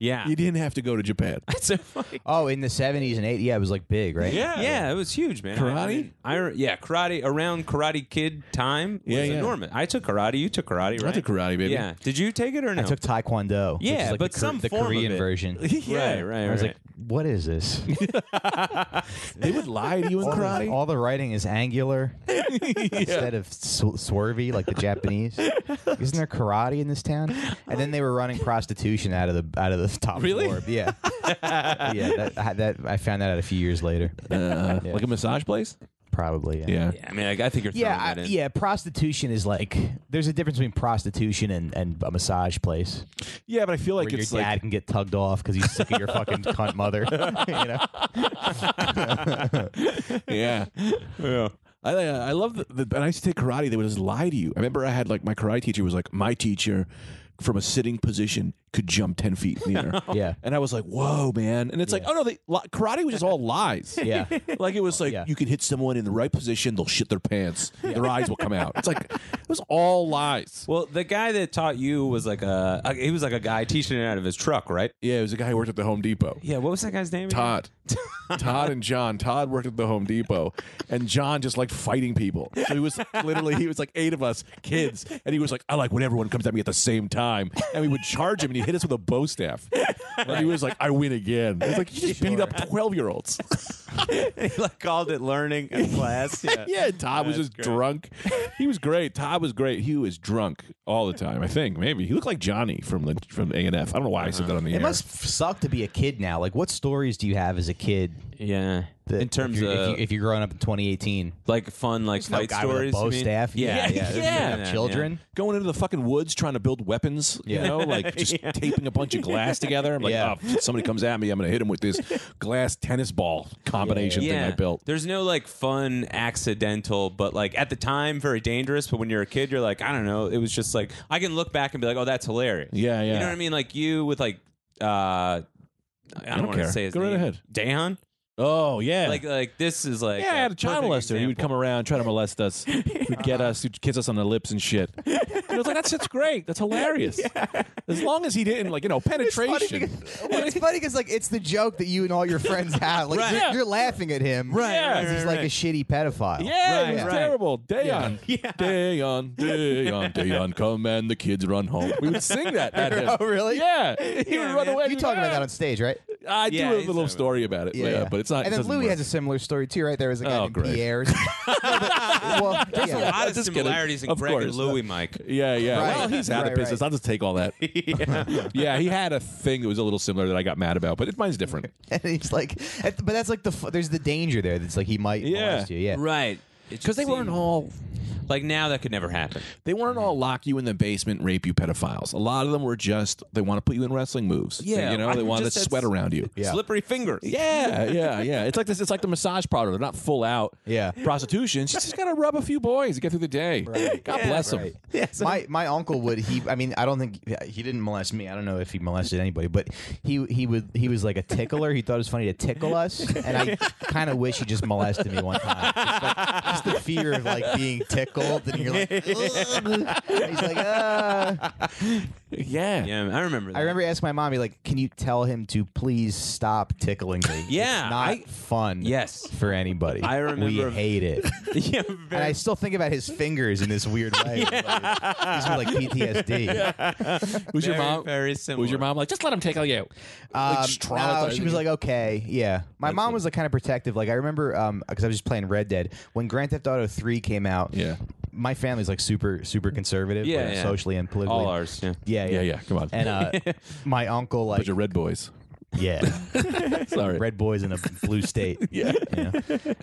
Yeah, You didn't have to go to Japan. It's [laughs] so funny. Oh, in the seventies and eighties, yeah, it was like big, right? Yeah, yeah, it was huge, man. Karate? I, mean, I re- yeah, karate around Karate Kid time was Yeah, yeah. enormous. I took karate. You took karate, right? I took karate, baby. Yeah. Did you take it or no? I took Taekwondo. which Yeah, is like but the, some the form of Korean it. version. yeah. Right, right, I was like, "What is this?" [laughs] They would lie to you in all, karate. The, all the writing is angular [laughs] instead of sw- swervy like the Japanese. Isn't there karate in this town? And then they were running prostitution out of the out of the top Really? floor. Yeah, [laughs] yeah. That, I- that I found that out a few years later. Uh, Yeah. Like a massage place. Probably. Yeah. Yeah. yeah, I mean, I, I think you're throwing Yeah, I- that in. yeah. Prostitution is like there's a difference between prostitution and, and a massage place Yeah, but I feel like where your it's dad like can get tugged off because he's sick of your fucking [laughs] cunt mother. [laughs] you know, [laughs] yeah. yeah. I I I love the, the and I used to take karate. They would just lie to you. I remember I had like my karate teacher was like my teacher from a sitting position could jump ten feet in the air. [laughs] Yeah. And I was like, "Whoa, man!" And it's like, "Oh no, they, li- karate was just all lies." [laughs] Yeah. like it was like Yeah. you can hit someone in the right position, they'll shit their pants, [laughs] their eyes will come out. It's like it was all lies. Well, the guy that taught you was like a, a he was like a guy teaching it out of his truck, right? Yeah, it was a guy who worked at the Home Depot. Yeah. What was that guy's name? again? Todd. Todd and John. Todd worked at the Home Depot, and John just liked fighting people. So he was literally, he was like eight of us kids, and he was like, I like when everyone comes at me at the same time. And we would charge him, and he hit us with a bow staff. [laughs] And he was like, I win again. It's like, you just beat up 12 year olds. [laughs] he like called it learning in [laughs] class. Yeah. yeah, Todd was That's just great. drunk. He was great. Todd was great. He was drunk all the time, I think. Maybe. He looked like Johnny from the, from A&F. I don't know why I said that on the It air. must f- suck to be a kid now. Like, what stories do you have as a kid? Yeah. that- in terms if you're, of if, you, if you're growing up in 2018, like fun like no fight guy with a stories. bow you mean? staff. Yeah, Yeah, yeah, yeah. Yeah. children. going into the fucking woods trying to build weapons, you Yeah. know, like just [laughs] taping a bunch of glass together. I'm like, Yeah. oh, if somebody comes at me, I'm going to hit him with this glass tennis ball combination thing I built. There's no like fun accidental, but like at the time very dangerous. But when you're a kid, you're like, I don't know. It was just like I can look back and be like, oh, that's hilarious. Yeah, yeah. You know what I mean? Like you with like, uh, I don't, want to say his Go right name. ahead. Dahan. Oh yeah, Like like this is like yeah. I had a child perfect molester. He would come around, try to molest us, he'd [laughs] get us, he'd kiss us on the lips and shit. [laughs] And I was like, that's that's great. That's hilarious. As long as he didn't like you know penetration. well, it's funny because like it's the joke that you and all your friends [laughs] have. Like Right. you're, you're laughing at him, Right, Yeah. right, He's right, like right. a shitty pedophile. Yeah, Right, it was right. terrible. Dayon, Yeah. Dayon, Dayon, Dayon, come and the kids run home. We would sing that at him. Oh, really? Yeah, he would Yeah, run man. away. You talking about that ah. on stage, right? I Yeah, do a he's little talking story about it. Yeah, but it's not. And then Louis work. has a similar story too, right? There was a guy Oh, named great. Pierre's. [laughs] well, There's a lot of Just kidding. similarities in Of Greg course. and Louis, Mike. [laughs] Yeah, yeah. Right. Well, he's out Right, of business. right. I'll just take all that. [laughs] yeah. yeah, he had a thing that was a little similar that I got mad about, but it, mine's different. and he's like, but that's like the f- there's the danger there. That's like he might Yeah. molest you. Yeah, Right. Because they weren't all like now that could never happen. they weren't all lock you in the basement, rape you pedophiles. A lot of them were just they want to put you in wrestling moves. Yeah, you know I they [laughs] want to just sweat around you. Yeah. Slippery fingers. Yeah, yeah, yeah. It's like this. It's like the massage parlor. They're not full out. Yeah. prostitution. She's just got to rub a few boys to get through the day. Right. God Yeah, bless them. Right. [laughs] Yeah, my my uncle would he I mean I don't think he didn't molest me I don't know if he molested anybody but he he would he was like a tickler he thought it was funny to tickle us and I [laughs] kind of wish he just molested me one time just, like, just the fear of like being tickled and you're like "Ugh." he's like ah. Yeah. Yeah, I remember. That. I remember asking my mom he like can you tell him to please stop tickling me Yeah, it's not I- fun Yes. for anybody I remember- we hate it [laughs] yeah, and very- I still think about his fingers in this weird way. Like, gives me like PTSD. Was your Very, mom? very similar. Was your mom like just let him tickle you? Um, just no, traumatizing she was you? like, okay, yeah. My mom was like kind of protective. Like I remember, um, because I was just playing Red Dead when Grand Theft Auto Three came out. Yeah. My family's like super, super conservative, Yeah, like, yeah. socially and politically. all ours? Yeah. Yeah, yeah, Yeah. Come on. And uh, [laughs] my uncle, like, Bunch of red boys. Yeah, [laughs] Sorry. red boys in a blue state. [laughs] Yeah. Yeah.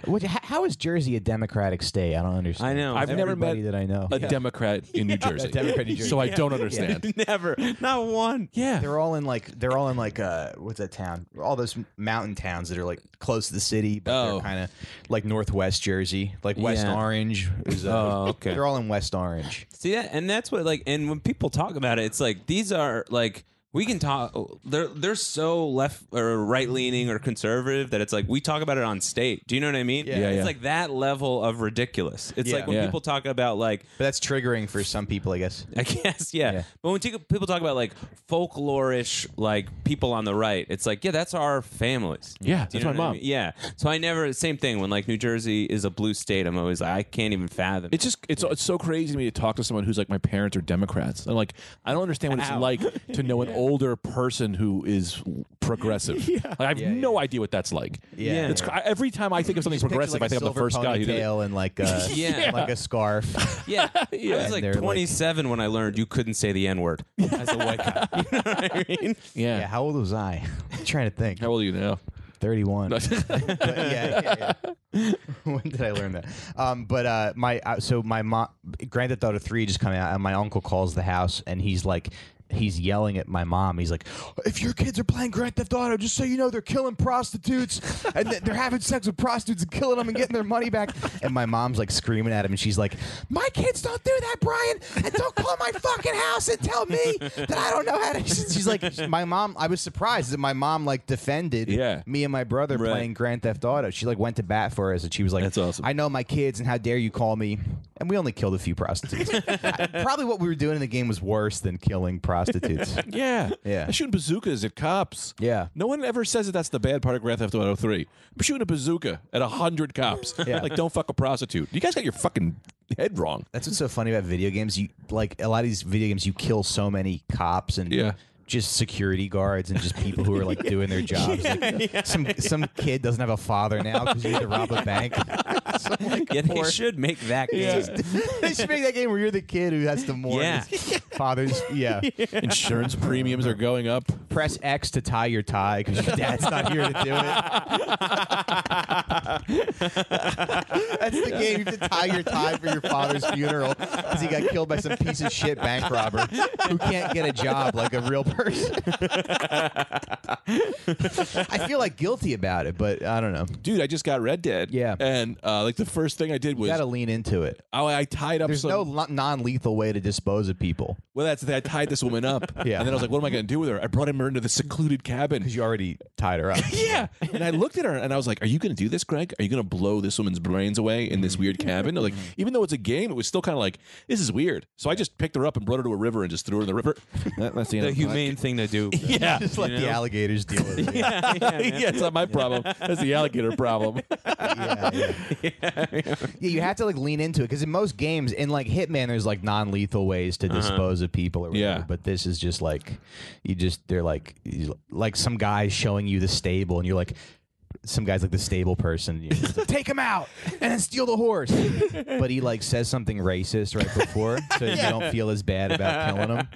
What, h- how is Jersey a democratic state? I don't understand. I know. I've never Everybody met that I know. a Democrat in New [laughs] Jersey. Democrat in New Jersey. So I don't understand. Never, not one. Yeah. They're all in like they're all in like uh what's that town? All those mountain towns that are like close to the city, but Oh. they're kind of like northwest Jersey, like West Yeah. Orange. Is, uh, Oh, okay. They're all in West Orange. See that, and that's what like, and when people talk about it, it's like these are like we can talk. They're they're so left or right leaning or conservative that it's like we talk about it on state. Do you know what I mean? Yeah. Yeah, It's yeah. like that level of ridiculous. It's Yeah. like when Yeah. people talk about like But that's triggering for some people, I guess. I guess, yeah. Yeah. But when t- people talk about like folklorish, like people on the right, it's like, yeah, that's our families. Yeah, Do you that's know my what I mom. mean? Yeah. So I never, same thing. When like New Jersey is a blue state, I'm always like, I can't even fathom. It's just it's it's so crazy to me to talk to someone who's like my parents are Democrats. I'm like I don't understand what it's Ow. like to know an [laughs] older person who is progressive. [laughs] Like, I have Yeah, no idea what that's like. Yeah. It's cr- every time I think of something Just picture, progressive, like, I a think I'm the silver first guy who did it. ponytail and like a, [laughs] Yeah. like a scarf. [laughs] yeah. I was like They're like- 27 when I learned you couldn't say the N word as a white guy. You know what I mean? Yeah. Yeah, how old was I? I'm trying to think. How old are you now? 31. Yeah, yeah, yeah. when did I learn that? Um, but uh, my uh, so my mom, Grand Theft Auto Three just coming out, and my uncle calls the house, and he's like, he's yelling at my mom. He's like, "If your kids are playing Grand Theft Auto, just so you know, they're killing prostitutes and they're having sex with prostitutes and killing them and getting their money back." And my mom's like screaming at him, and she's like, "My kids don't do that, Brian, and don't call my fucking house and tell me that I don't know how to." [laughs] She's like, my mom. I was surprised that my mom like defended Yeah. me and my brother Right. playing Grand Theft Auto. She like went to bat for us, and she was like, That's awesome. I know my kids, and how dare you call me? And we only killed a few prostitutes. [laughs] Probably what we were doing in the game was worse than killing prostitutes. [laughs] Yeah. Yeah. I'm shooting bazookas at cops. Yeah. No one ever says that that's the bad part of Grand Theft Auto 3. I'm shooting a bazooka at a hundred cops. [laughs] Yeah. Like, don't fuck a prostitute. You guys got your fucking head wrong. That's what's so funny about video games. You like a lot of these video games, you kill so many cops and Yeah. Just security guards and just people who are like [laughs] doing their jobs. Like, Some some kid doesn't have a father now because you need to rob a bank. [laughs] Some, like, Yeah, they poor- should make that game. [laughs] they should make that game where you're the kid who has to mourn Yeah. his father's. Yeah. Insurance premiums are going up. Press X to tie your tie because your dad's not here to do it. That's the game. You have to tie your tie for your father's funeral because he got killed by some piece of shit bank robber who can't get a job like a real person. [laughs] I feel like guilty about it, but I don't know. Dude, I just got Red Dead. Yeah. And uh, like the first thing I did You was got to lean into it. I, I tied up There's some. no lo- non-lethal way to dispose of people well, that's the thing. I tied this woman up. [laughs] Yeah. And then I was like, what am I going to do with her? I brought her into the secluded cabin. because you already tied her up. [laughs] Yeah. And I looked at her and I was like, Are you going to do this, Greg? Are you going to blow this woman's brains away in this weird cabin? Like, even though it's a game, it was still kind of like, This is weird. So I just picked her up and brought her to a river and just threw her in the river. That- that's the, end The of humane thing to do. [laughs] Yeah. Just let You the know? alligators deal with it. [laughs] yeah, yeah, [laughs] yeah, it's not my problem. That's the alligator problem. yeah, yeah. yeah, you have to like lean into it because in most games, in like Hitman, there's like non-lethal ways to uh-huh. dispose of people or whatever. Yeah. But this is just like you just they're like like some guy showing you the stable, and you're like. Some guy's like the stable person. You know, Take him out and then steal the horse. But he like says something racist right before, so you don't feel as bad about killing him.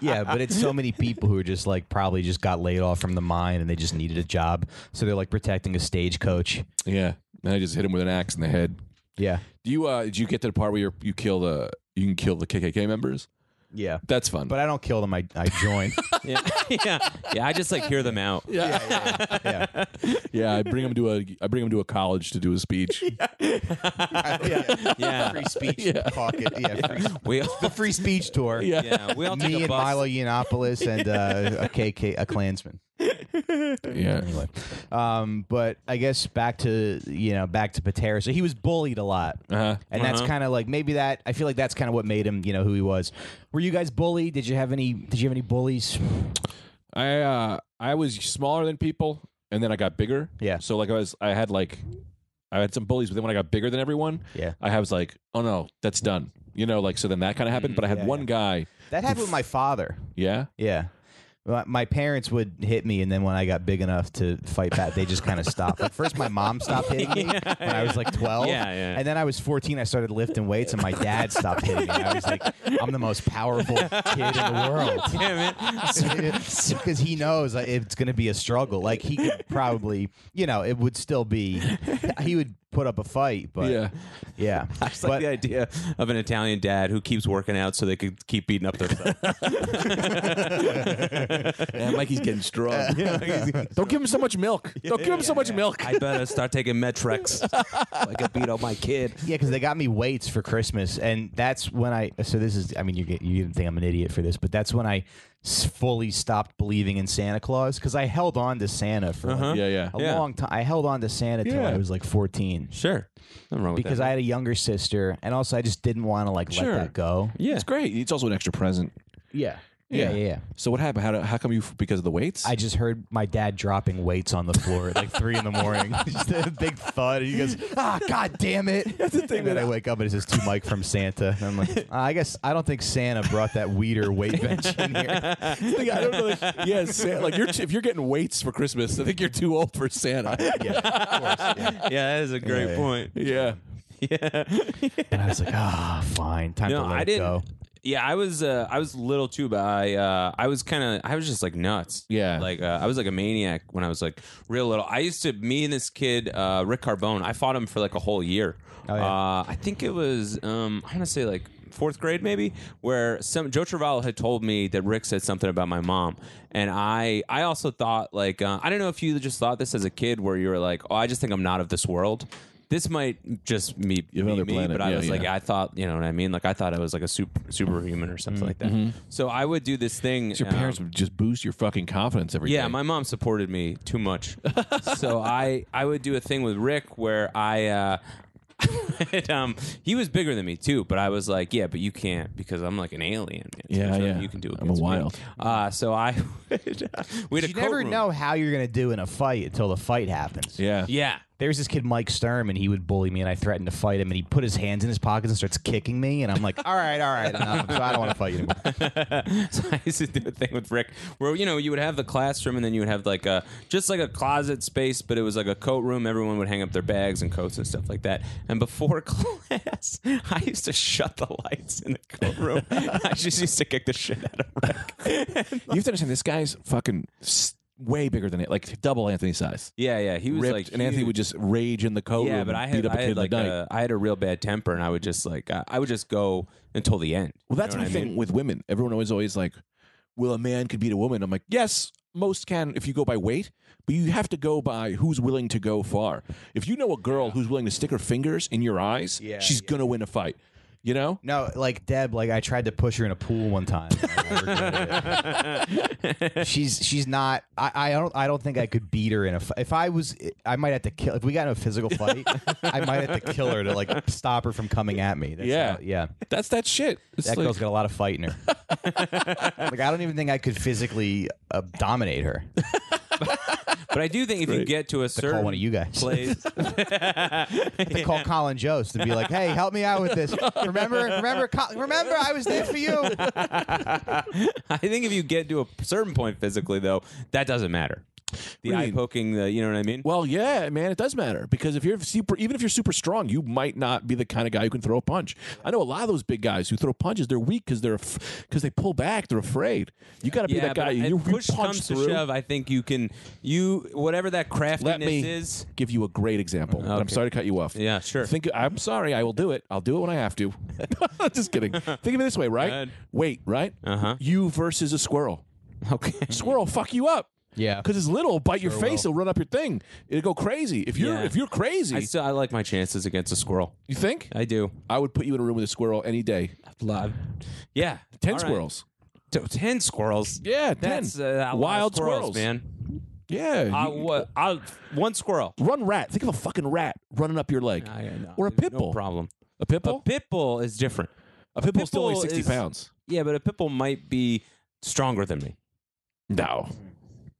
Yeah, but it's so many people who are just like probably just got laid off from the mine and they just needed a job, so they're like protecting a stagecoach. Yeah. And I just hit him with an axe in the head. Yeah, Do you uh did you get to the part where you're, you kill the you can kill the KKK members? Yeah. That's fun. But I don't kill them. I, I join. [laughs] [laughs] yeah, yeah, yeah. I just like hear them out. yeah. yeah. yeah, I bring him to a I bring him to a college to do a speech. [laughs] yeah. Yeah. Free speech pocket. Yeah. Free, We all, the free speech tour. Yeah. yeah, we all take Me a and bus. Milo Yiannopoulos and uh, a KK, a Klansman. Yeah. Anyway, um, but I guess back to you know back to Pitera. So he was bullied a lot, Uh-huh. and that's Uh-huh. kind of like maybe that. I feel like that's kind of what made him you know who he was. Were you guys bullied? Did you have any? Did you have any bullies? I uh I was smaller than people and then I got bigger. Yeah. So like I was I had like I had some bullies, but then when I got bigger than everyone, Yeah. I was like, oh no, that's done. You know, like so then that kind of happened. But I had yeah, one yeah. guy. That happened with my father. Yeah. Yeah. My parents would hit me, and then when I got big enough to fight back, they just kind of stopped. Like first, my mom stopped hitting me [laughs] when I was like twelve. Yeah, yeah. And then I was fourteen. I started lifting weights, and my dad stopped hitting me. I was like, I'm the most powerful kid in the world. Damn it. Because he knows it's going to be a struggle. Like he could probably, you know, it would still be. He would put up a fight, but Yeah. yeah. [laughs] I just like But- the idea of an Italian dad who keeps working out so they could keep beating up their son. [laughs] Yeah, Mikey's getting strong. [laughs] Don't give him so much milk. Don't give him so much milk. I better start taking MET-Rx so I can beat up my kid. Yeah, because they got me weights for Christmas, and that's when I. So this is. I mean, you get, you didn't think I'm an idiot for this, but that's when I s- fully stopped believing in Santa Claus because I held on to Santa for uh-huh. like Yeah, yeah. a Yeah. long time. I held on to Santa till Yeah. I was like 14 Sure. Nothing wrong with because that. I had a younger sister, and also I just didn't want to like Sure. let that go. yeah. It's great. It's also an extra present. Yeah. Yeah, Yeah. yeah, yeah. So what happened? How, do- how come you because of the weights? I just heard my dad dropping weights on the floor at like three in the morning. [laughs] just a big thud. And he goes, [laughs] "Ah, god damn it!" [laughs] That's the thing. And then I wake up and it says to Mike from Santa. And I'm like, "Ah, I guess I don't think Santa brought that weeder weight bench in here. Like, I don't know. Like, yeah, Santa, like you're if you're getting weights for Christmas, I think you're too old for Santa. yeah, of course. Yeah. Yeah, that is a great yeah. point. Yeah. Yeah. And I was like, ah, fine, time No, to let I it didn't. go. Yeah, I was. Uh, I was little too, but I. Uh, I was kind of. I was just like nuts. Yeah. Like uh, I was like a maniac when I was like real little. I used to. Me and this kid, uh, Rick Carbone. I fought him for like a whole year. Oh, yeah. uh, I think it was. Um, I want to say like fourth grade maybe, where some Joe Travolta had told me that Rick said something about my mom, and I I also thought like uh, I don't know if you just thought this as a kid where you were like, oh, I just think I'm not of this world. This might just me, You're be another me, planet. but I Yeah, was like, yeah. I thought, you know what I mean? Like I thought I was like a super superhuman or something like that. So I would do this thing. Your um, parents would just boost your fucking confidence every day. yeah, my mom supported me too much, [laughs] so I I would do a thing with Rick where I. Uh, [laughs] and, um, he was bigger than me too, but I was like, "Yeah, but you can't because I'm like an alien." It's Yeah, nothing yeah. You can do. It. I'm a against me." wild. Uh, so I, [laughs] we had a You coat never room. know how you're gonna do in a fight until the fight happens. Yeah. Yeah, There's this kid Mike Sturm, and he would bully me, and I threatened to fight him, and he put his hands in his pockets and starts kicking me, and I'm like, all right, all right, enough. So I don't want to fight you anymore. [laughs] so I used to do a thing with Rick where you know you would have the classroom and then you would have like a just like a closet space, but it was like a coat room. Everyone would hang up their bags and coats and stuff like that. And before [laughs] class, I used to shut the lights in the coat room. [laughs] I just used to kick the shit out of Rick. You have to understand, this guy's fucking s- way bigger than it, like double Anthony size. yeah, yeah, he was Ripped, like and Anthony huge. would just rage in the coat yeah, room but and I beat had, up a I kid had like night. a, I had a real bad temper, and I would just like I, I would just go until the end. Well, that's my thing with women. Everyone always always like, "Will a man could beat a woman?" I'm like, yes, most can if you go by weight, but you have to go by who's willing to go far. If you know a girl who's willing to stick her fingers in your eyes, Yeah, she's yeah. gonna win a fight. You know? No, like Deb, like I tried to push her in a pool one time. [laughs] she's she's not. I, I don't. I don't think I could beat her in a. fi- If I was, I might have to kill. If we got in a physical fight, I might have to kill her to like stop her from coming at me. That's Yeah. how- yeah. That's that shit. It's That like- girl's got a lot of fight in her. [laughs] like I don't even think I could physically uh, dominate her. [laughs] But I do think if you great. get to a certain Call one of you guys. place, [laughs] to call Colin Jost and be like, "Hey, help me out with this. Remember, remember, Col- remember, I was there for you." [laughs] I think if you get to a certain point physically, though, that doesn't matter. The What do you eye mean? poking, the you know what I mean? Well, yeah, man, it does matter because if you're super, even if you're super strong, you might not be the kind of guy who can throw a punch. I know a lot of those big guys who throw punches. They're weak because they're because they pull back. They're afraid. You got to be yeah, that guy. You, if you push punch comes through. to shove, I think you can. You whatever that craftiness Let me is. give you a great example. I'm sorry to cut you off. Yeah, sure. Think I'm sorry. I will do it. I'll do it when I have to. [laughs] Just kidding. Think of it this way, right? Wait, right? Uh-huh. You versus a squirrel. Okay. Squirrel fuck you up. Yeah. Because it's little, bite your Sure face, will. it'll run up your thing. It'll go crazy. If you're Yeah. if you're crazy, I still I like my chances against a squirrel. you think? I do. I would put you in a room with a squirrel any day. Love. Yeah. Ten All right. squirrels. T- ten squirrels. Yeah, ten. That's uh, a lot of Wild squirrels, man. Yeah. I, you- what, I'll, one squirrel. run rat. Think of a fucking rat running up your leg. I- no, or a there's pit bull. No problem. A pit A bull? pit bull is different. A pit bull still weighs bull 60 is- pounds. Yeah, but a pit bull might be stronger than me. No.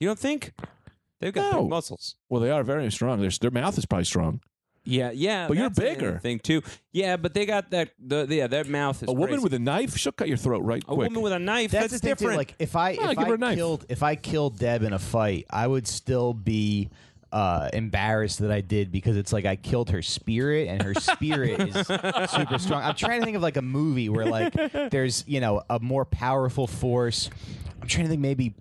You don't think? They've got No. big muscles. Well, they are very strong. Their, their mouth is probably strong. Yeah, yeah. But you're that's another bigger. thing too. Yeah, but they got that. The, yeah, their mouth is a woman crazy. with a knife, she'll cut your throat right a quick. woman with a knife. That's, That's, the thing, too, different. Like if I Ah, if give her I a knife. killed if I killed Deb in a fight, I would still be uh, embarrassed that I did because it's like I killed her spirit and her spirit is [laughs] super strong. I'm trying to think of like a movie where like there's you know a more powerful force. I'm trying to think maybe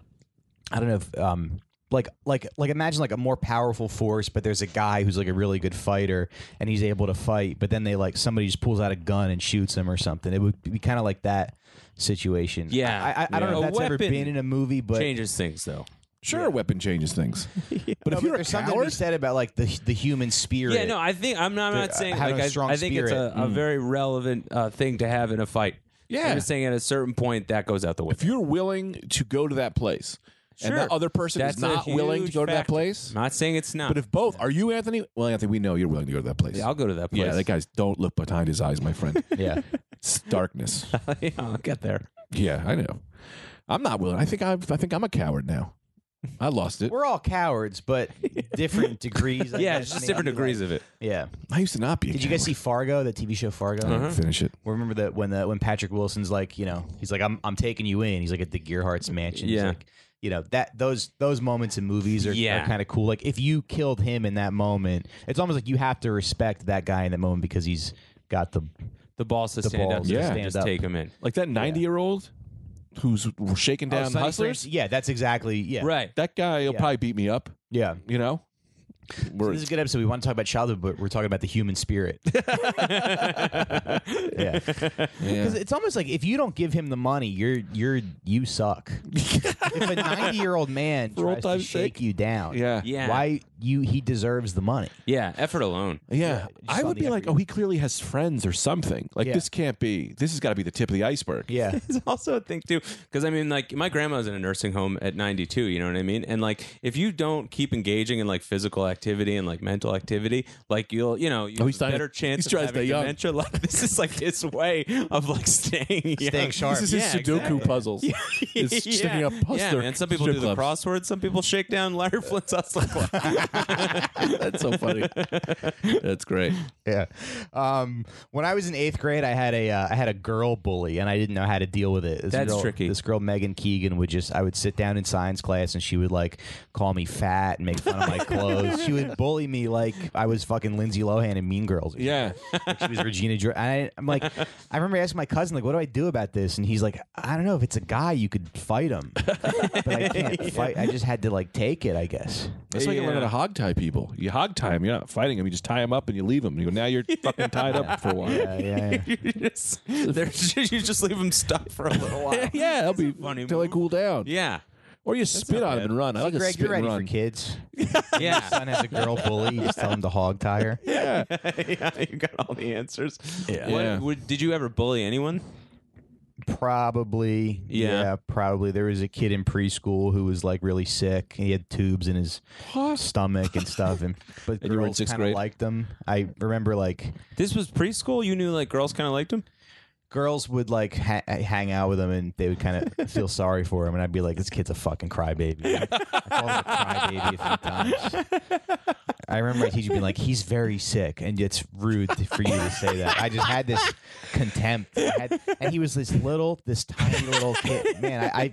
I don't know if um like like like imagine like a more powerful force, but there's a guy who's like a really good fighter and he's able to fight, but then they like somebody just pulls out a gun and shoots him or something. It would be kind of like that situation. Yeah. I, I, I don't know Yeah. if that's ever weapon been in a movie, but changes things though. Sure, a weapon changes things. [laughs] But No, if you're a there's something to be coward, said about like the the human spirit. Yeah, no, I think I'm not, I'm not The- saying having like a I, strong I think it's a, spirit. a very relevant uh, thing to have in a fight. Yeah. I'm just saying at a certain point that goes out the window. if you're willing to go to that place, and Sure. that other person That's is a not willing to huge go to that factor. place, not saying it's not. but if both are you, Anthony? Well, Anthony, we know you're willing to go to that place. yeah, I'll go to that place. Yeah, that guy's don't look behind his eyes, my friend. [laughs] yeah. it's darkness. [laughs] yeah, I'll get there. Yeah, I know. I'm not willing. I think I, I think I'm a coward now. I lost it. We're all cowards, but [laughs] different degrees. I Yeah, guess, it's just maybe, different like- degrees of it. Yeah. I used to not be. A Did you guys see coward. Fargo, the TV show Fargo? I didn't Finish it. Remember that when the when Patrick Wilson's like, you know, he's like, I'm I'm taking you in. He's like at the Gerhardt's mansion. He's Yeah. like, you know that those those moments in movies are, Yeah. are kind of cool. Like if you killed him in that moment, it's almost like you have to respect that guy in that moment because he's got the The balls to The stand up. balls to Yeah, stand just up. take him in. Like that 90 year old who's shaking oh, down Oh, hustlers. Francis- Yeah, that's exactly yeah. Right. That guy will Yeah. probably beat me up. Yeah. You know. So We're- this is a good episode. We want to talk about childhood, but we're talking about the human spirit. [laughs] yeah, yeah. because it's almost like if you don't give him the money, you're you're you suck. if a ninety year old man [laughs] For old tries to time's shake sake. you down, Yeah. Yeah. why you he deserves the money. Yeah, effort alone. Yeah, just I would be like, oh, he clearly has friends or something. Like Yeah. this can't be. This has got to be the tip of the iceberg. Yeah, [laughs] It's also a thing too, because I mean, like my grandma's in a nursing home at 92. You know what I mean? And like, if you don't keep engaging in like physical activity and like mental activity, like you'll, you know, you Oh, have he's a trying to- better chance he's of trying to having stay young. dementia. [laughs] Like this is like his way of like staying young. Staying sharp. This is his Yeah, Sudoku exactly. [laughs] puzzle. It's sticking up yeah, puzzler man. Some people do strip the clubs. crossword. Some people shake down Larry Flynt's hustle club. That's so funny. That's great. yeah. Um, when I was in eighth grade, I had a uh, I had a girl bully, and I didn't know how to deal with it. This That's girl, tricky. This girl Megan Keegan would just I would sit down in science class, and she would like call me fat and make fun of my [laughs] clothes. She would bully me like I was fucking Lindsay Lohan in Mean Girls. Yeah. Like she was Regina George. I, I'm like, I remember asking my cousin, like, what do I do about this? And he's like, I don't know. If it's a guy, you could fight him, but I can't [laughs] fight. I just had to like take it, I guess. That's you learn how to hog tie people. You hog tie them. You're not fighting them. You just tie them up and you leave them. You go, now you're [laughs] fucking tied up for a while. Yeah, yeah. [laughs] yeah. you, just, [laughs] they're just- you just leave them stuck for a little while. Yeah, that'll be funny until they move. cool down. Yeah. Or you spit on them and run. I like a spit you're ready and for run. kids. Yeah. Son has a girl bully. You just tell him to hog tie her. Yeah. yeah, you got all the answers. Yeah. What- Yeah. would- did you ever bully anyone? Probably. Yeah. probably. There was a kid in preschool who was like really sick. He had tubes in his stomach and stuff. And [laughs] but And you were in girls kind of grade? liked him. I remember like This was preschool. You knew like girls kind of liked him. Girls would like ha- hang out with him and they would kind of [laughs] feel sorry for him. And I'd be like, this kid's a fucking crybaby. I called him a crybaby a few times. I remember my teacher being like, he's very sick. And it's rude for you to say that. I just had this contempt. I had, and he was this little, this tiny little kid. Man, I, I,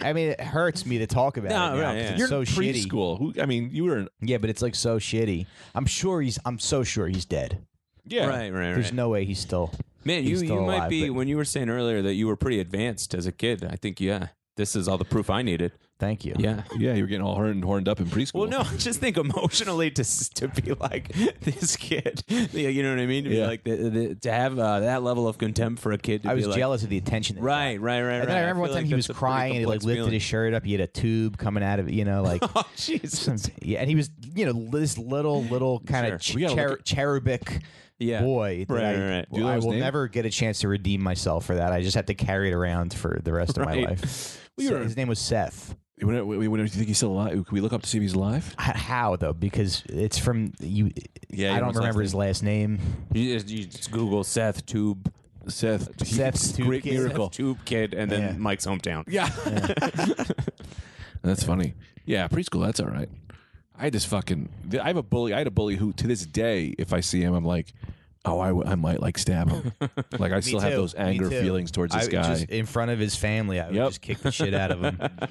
I mean, it hurts me to talk about No, it now right, 'cause yeah. it's You're so in shitty. preschool. Who? I mean, you were. In, Yeah, but it's like so shitty. I'm sure he's, I'm so sure he's dead. Yeah. Right, right, There's no way he's still. Man, you he's you still might alive, be but- when you were saying earlier that you were pretty advanced as a kid. I think yeah, this is all the proof I needed. Thank you. Yeah. Yeah, you were getting all horned, horned up in preschool. Well, no, I [laughs] just think emotionally to s- to be like [laughs] this kid, [laughs] Yeah, you know what I mean? To be Yeah. like the, the, to have uh, that level of contempt for a kid. To I be was like, jealous of the attention. that he got. Right, right, right. And then I remember one time he was crying and he like lifted his shirt up. He had a tube coming out of it, you know, like Oh, Jesus. yeah. And he was, you know, this little, little kind Sure. of ch- We gotta cher- look cherubic Yeah. boy. that Right, I, right, right. Do you know I his will name? never get a chance to redeem myself for that. I just have to carry it around for the rest of my Right. life. Well, you Se- his name was Seth. Do you think he's still alive? Can we look up to see if he's alive? H- How though? Because it's from you. Yeah, I don't know remember his last name. You just, you just Google Seth Tube. Seth. he- Seth's tube great kid. miracle. Seth Tube kid, and then Yeah. Mike's hometown. Yeah. [laughs] that's funny. Yeah, preschool. That's all right. I just fucking. I have a bully. I had a bully who, to this day, if I see him, I'm like, oh, I, w- I might like stab him. [laughs] like I still have too. those Me anger too. feelings towards this I, guy. Just in front of his family, I would Yep. just kick the shit out of him. [laughs]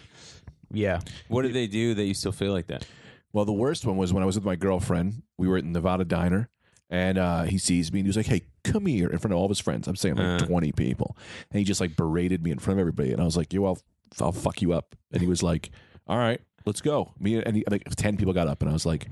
Yeah. What did they do that you still feel like that? Well, the worst one was when I was with my girlfriend. We were at the Nevada Diner, and uh, he sees me and he was like, "Hey, come here!" in front of all of his friends. I'm saying like Uh. 20 people, and he just like berated me in front of everybody. And I was like, "Yo, I'll I'll fuck you up." And he was like, "All right, let's go." Me and like 10 people got up, and I was like,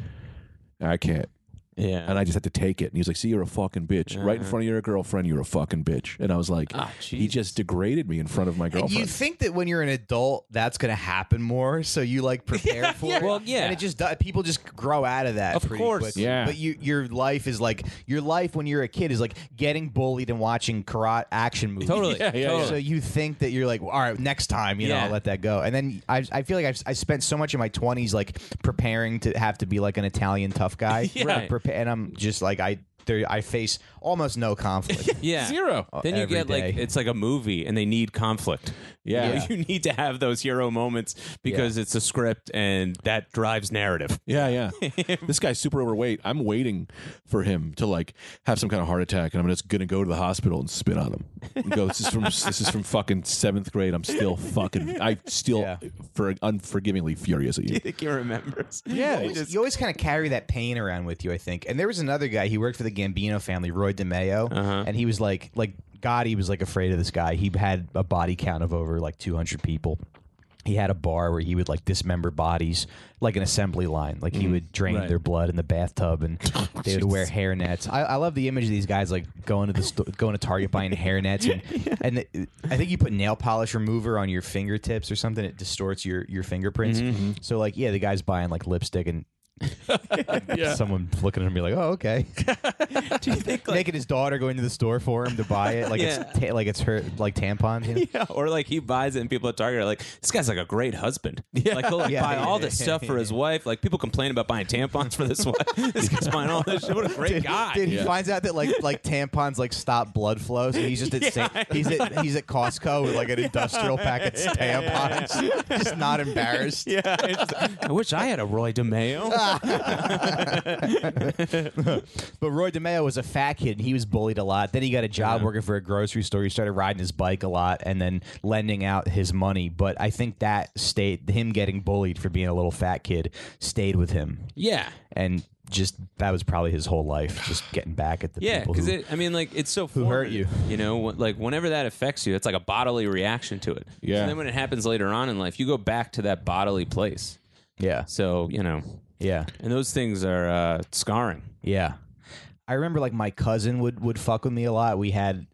"I can't." Yeah. And I just had to take it. And he was like, "See, you're a fucking bitch. Right in Uh-huh. front of your girlfriend, you're a fucking bitch." And I was like, Ah, "He just degraded me in front of my And girlfriend." you think that when you're an adult, that's going to happen more, so you like [laughs] prepare for it. Well, yeah. and it just does- people just grow out of that. Of pretty course. quickly. Yeah. But you, your life is like your life when you're a kid is like getting bullied and watching karate action movies. Totally. [laughs] Yeah, yeah, totally. So you think that you're like, all right, next time, you know, Yeah. I'll let that go. And then I, I feel like I've I spent so much in my 20s like preparing to have to be like an Italian tough guy. [laughs] Yeah. Right. And I'm just like I there I face almost no conflict. [laughs] yeah. Zero. Uh, then you every get like day. it's like a movie, and they need conflict. Yeah. [laughs] You, know, you need to have those hero moments because it's a script, and that drives narrative. Yeah, yeah. [laughs] this guy's super overweight. I'm waiting for him to like have some kind of heart attack, and I'm just gonna go to the hospital and spit on him. And go. This is from this is from fucking seventh grade. I'm still fucking. I still Yeah. for unforgivingly furious at I you. think he remembers. Yeah, you just- always kind of carry that pain around with you, I think. And there was another guy. He worked for the Gambino family, Roy DeMeo, Uh-huh. and he was like, like God, he was like afraid of this guy. He had a body count of over like 200 people. he had a bar where he would like dismember bodies like an assembly line. Like he would drain Right. their blood in the bathtub, and [laughs] they would wear hair nets. I, I love the image of these guys like going to the sto- going to Target buying hair nets, and, [laughs] and the, I think you put nail polish remover on your fingertips or something. It distorts your your fingerprints. So like yeah, the guy's buying like lipstick and. [laughs] Someone looking at him be like, "Oh, okay." [laughs] Do you think like Making his daughter go into the store for him to buy it, like Yeah. it's ta- like it's her like tampons. You know? [laughs] Yeah, or like he buys it and people at Target are like, this guy's like a great husband. Like he'll like, Yeah, buy yeah, all yeah, this yeah, stuff for his wife. Like people complain about buying tampons for this wife. this guy's buying all this shit. What a great guy. Dude, he Yeah. finds out that like like tampons like stop blood flow, so he's just at Sa- he's at he's at Costco with like an industrial pack of tampons, just not embarrassed. yeah, it's just- I wish I had a Roy DeMeo. But Roy DeMeo was a fat kid, and he was bullied a lot. Then he got a job working for a grocery store. He started riding his bike a lot, and then lending out his money. But I think that stayed him getting bullied for being a little fat kid stayed with him, yeah, and just that was probably his whole life, just getting back at the yeah, people because who- it. I mean, like it's so who hurt formative, You know, wh- like whenever that affects you, it's like a bodily reaction to it. Yeah. And then when it happens later on in life, you go back to that bodily place. yeah, So you know, yeah. and those things are uh, scarring. Yeah. I remember like my cousin would would fuck with me a lot. We had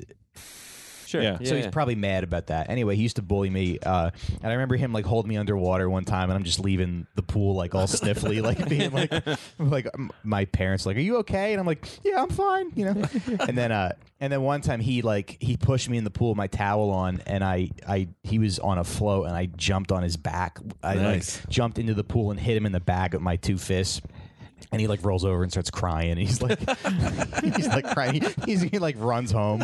Sure. Yeah. so he's probably mad about that. Anyway, he used to bully me, uh, and I remember him like holding me underwater one time, and I'm just leaving the pool like all sniffly, [laughs] like being like, like m- my parents like, "Are you okay?" And I'm like, "Yeah, I'm fine," you know. [laughs] and then, uh, and then one time he like he pushed me in the pool, with my towel on, and I I he was on a float, and I jumped on his back. I Nice. like jumped into the pool and hit him in the back with my two fists. And he like rolls over and starts crying. [laughs] He's like, [laughs] he's like crying. He's, he like runs home.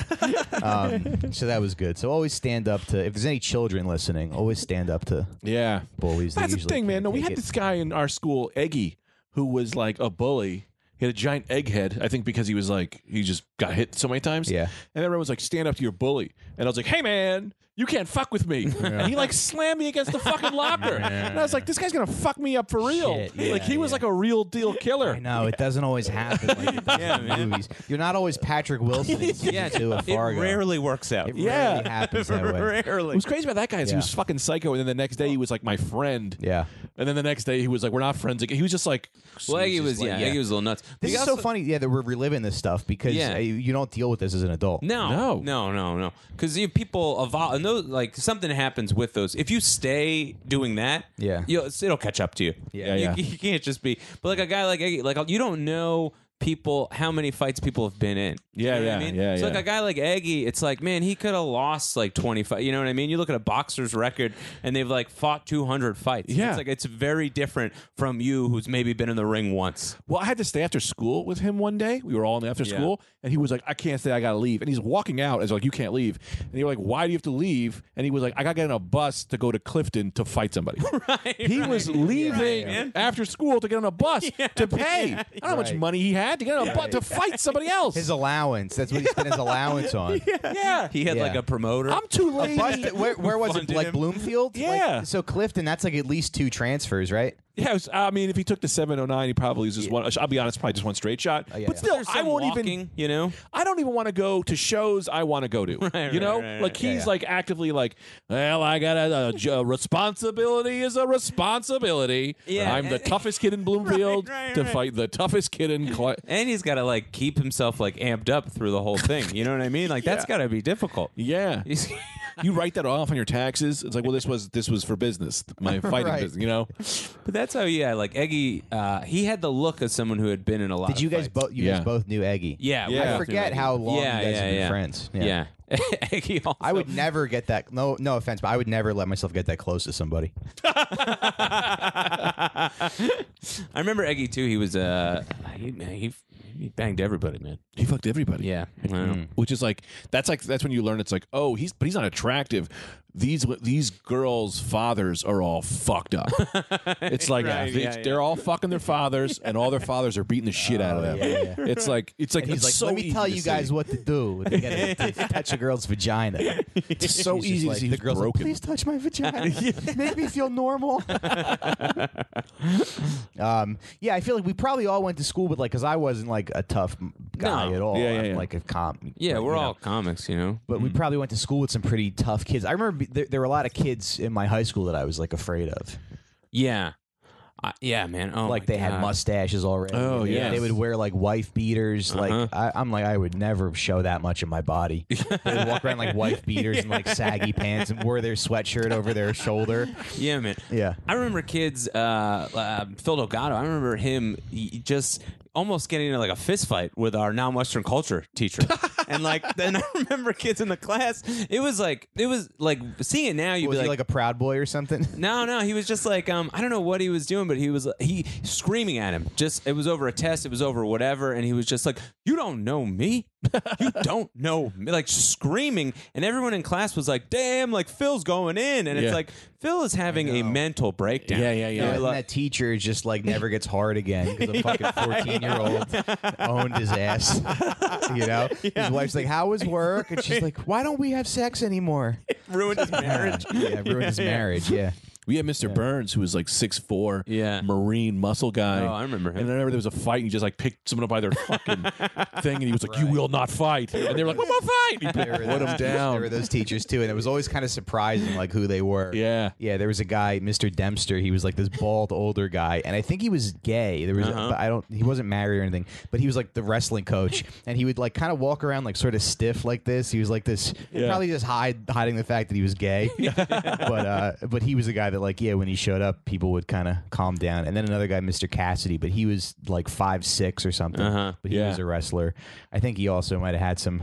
Um, so that was good. So always stand up to if there's any children listening. Always stand up to Yeah. bullies. They That's the usually thing, man. can't No, we had it. this guy in our school, Eggy, who was like a bully. He had a giant egghead, I think, because he was like he just got hit so many times. Yeah. And everyone was like, "Stand up to your bully," and I was like, "Hey, man." You can't fuck with me. [laughs] And he like slammed me against the fucking locker. [laughs] And I was like, this guy's gonna fuck me up for real. Shit, yeah, like he was yeah. like a real deal killer. I know it doesn't always happen like it does [laughs] Yeah, in man. movies. You're not always Patrick Wilson. in season Yeah, two of it Fargo. rarely works out. It Yeah. rarely happens that way. What Rarely. What's crazy about that guy is he Yeah. was fucking psycho, and then the next day he was like my friend. Yeah. And then the next day he was like, we're not friends again. He was just like, Well, he was, just yeah, Eggy was a little nuts. This We is so funny, yeah, that we're reliving this stuff because Yeah. uh, you, you don't deal with this as an adult. No, No. no, no, no. Because people evolve, and those, like something happens with those. If you stay doing that, Yeah. you'll, it'll catch up to you. Yeah, you, yeah. you can't just be. But like a guy like like you don't know people how many fights people have been in. You Yeah, know what I yeah, mean? yeah, So like a guy like Eggy, it's like man, he could have lost like twenty fight. You know what I mean? You look at a boxer's record, and they've like fought two hundred fights. Yeah. it's like it's very different from you, who's maybe been in the ring once. Well, I had to stay after school with him one day. We were all in the after Yeah. school, and he was like, "I can't stay. I gotta leave." And he's walking out. As like, "You can't leave." And you're like, "Why do you have to leave?" And he was like, "I gotta get on a bus to go to Clifton to fight somebody." [laughs] right, he was leaving man. after school to get on a bus [laughs] to pay. I don't know how much money he had to get on a bus to fight somebody else. His allowance. That's what he spent his [laughs] allowance on. yeah, He had Yeah. like a promoter. I'm too A lazy. bus where, where was it? Funded Like him. Bloomfield? Yeah. Like, so Clifton, that's like at least two transfers, right? Yeah, was, I mean, if he took the 709, he probably was just one. I'll be honest, probably just one straight shot. Uh, yeah, but yeah. still, I won't walking, even. you know. I don't even want to go to shows I want to go to. [laughs] Right, you know, right, right, like he's Yeah, yeah. like actively like, well, I got a, a j- responsibility is a responsibility. Yeah. I'm the toughest kid in [laughs] Bloomfield to fight the toughest kid in. Cl- [laughs] And he's got to like keep himself like amped up through the whole thing. You know what I mean? Like that's Yeah. got to be difficult. yeah, you write that off on your taxes. It's like, well, this was this was for business, my fighting business. You know, but that's how yeah, like Eggy, uh, he had the look of someone who had been in a lot. Did of you guys fights. both? You Yeah. guys both knew Eggy. Yeah, we Yeah. both I knew forget Eggy. how long yeah, you guys yeah, have been yeah. friends. Yeah. [laughs] Eggy also, I would never get that. No, no offense, but I would never let myself get that close to somebody. [laughs] I remember Eggy too. He was uh, he, man, he he banged everybody, man. he fucked everybody. Yeah, I know. which is like that's like that's when you learn it's like oh he's but he's not attractive these these girls fathers are all fucked up [laughs] it's like Right, they, yeah, yeah. they're all fucking their fathers and all their fathers are beating the shit out of them Oh, yeah, yeah. it's like it's like He's it's like, so let me easy tell to you see. guys what to do. They gotta [laughs] to touch a girl's vagina. it's so He's just easy like, to see the who's girl's like, broken please touch my vagina. [laughs] Make me feel normal. um, yeah, I feel like we probably all went to school with like, because I wasn't like a tough m- guy No. at all. Yeah, yeah, I'm yeah. like a comp. Yeah, but, we're you know. all comics, you know. But we probably went to school with some pretty tough kids. I remember there, there were a lot of kids in my high school that I was like afraid of. Yeah. Uh, yeah, man. Oh, like my they had God. mustaches already. Oh, They- yes. They would wear like wife beaters. Uh-huh. Like I, I'm like I would never show that much of my body. [laughs] they would walk around like wife beaters and like saggy pants and wore their sweatshirt over their shoulder. Yeah, man. Yeah. I remember kids, uh, uh, Phil Delgado. I remember him he just almost getting into like a fist fight with our non-Western culture teacher, [laughs] and like then I [laughs] remember kids in the class. It was like it was like seeing it now. You'd Was be he like, like a proud boy or something? [laughs] no, no, he was just like um, I don't know what he was doing, but he was he screaming at him. Just it was over a test, it was over whatever, and he was just like, "You don't know me, you [laughs] don't know me," like screaming, and everyone in class was like, "Damn!" Like Phil's going in, and Yeah. it's like Phil is having a mental breakdown. Yeah, yeah, yeah. Yeah, Like- and that teacher just like never gets hard again because a [laughs] fucking fourteen year old owned his ass. [laughs] You know, [laughs] his wife's like, "How was work?" And she's like, "Why don't we have sex anymore?" ruined his marriage. yeah, ruined his marriage. Yeah, We had Mr. Burns, who was like six four, Yeah. Marine muscle guy. Oh, I remember him. And I remember there was a fight, and he just like picked someone up by their fucking [laughs] thing, and he was like, "You will not fight," and they were like, "We will fight." He [laughs] put him those- There down. were those teachers too, and it was always kind of surprising, like who they were. Yeah. yeah. There was a guy, Mr. Dempster. He was like this bald older guy, and I think he was gay. There was, Uh-huh. but I don't. He wasn't married or anything, but he was like the wrestling coach, and he would like kind of walk around like sort of stiff like this. He was like this, Yeah. probably just hide hiding the fact that he was gay. [laughs] but uh, but he was a guy that like yeah, when he showed up, people would kind of calm down. And then another guy, Mr. Cassidy, but he was like five six or something. Uh-huh. But he Yeah. was a wrestler. I think he also might have had some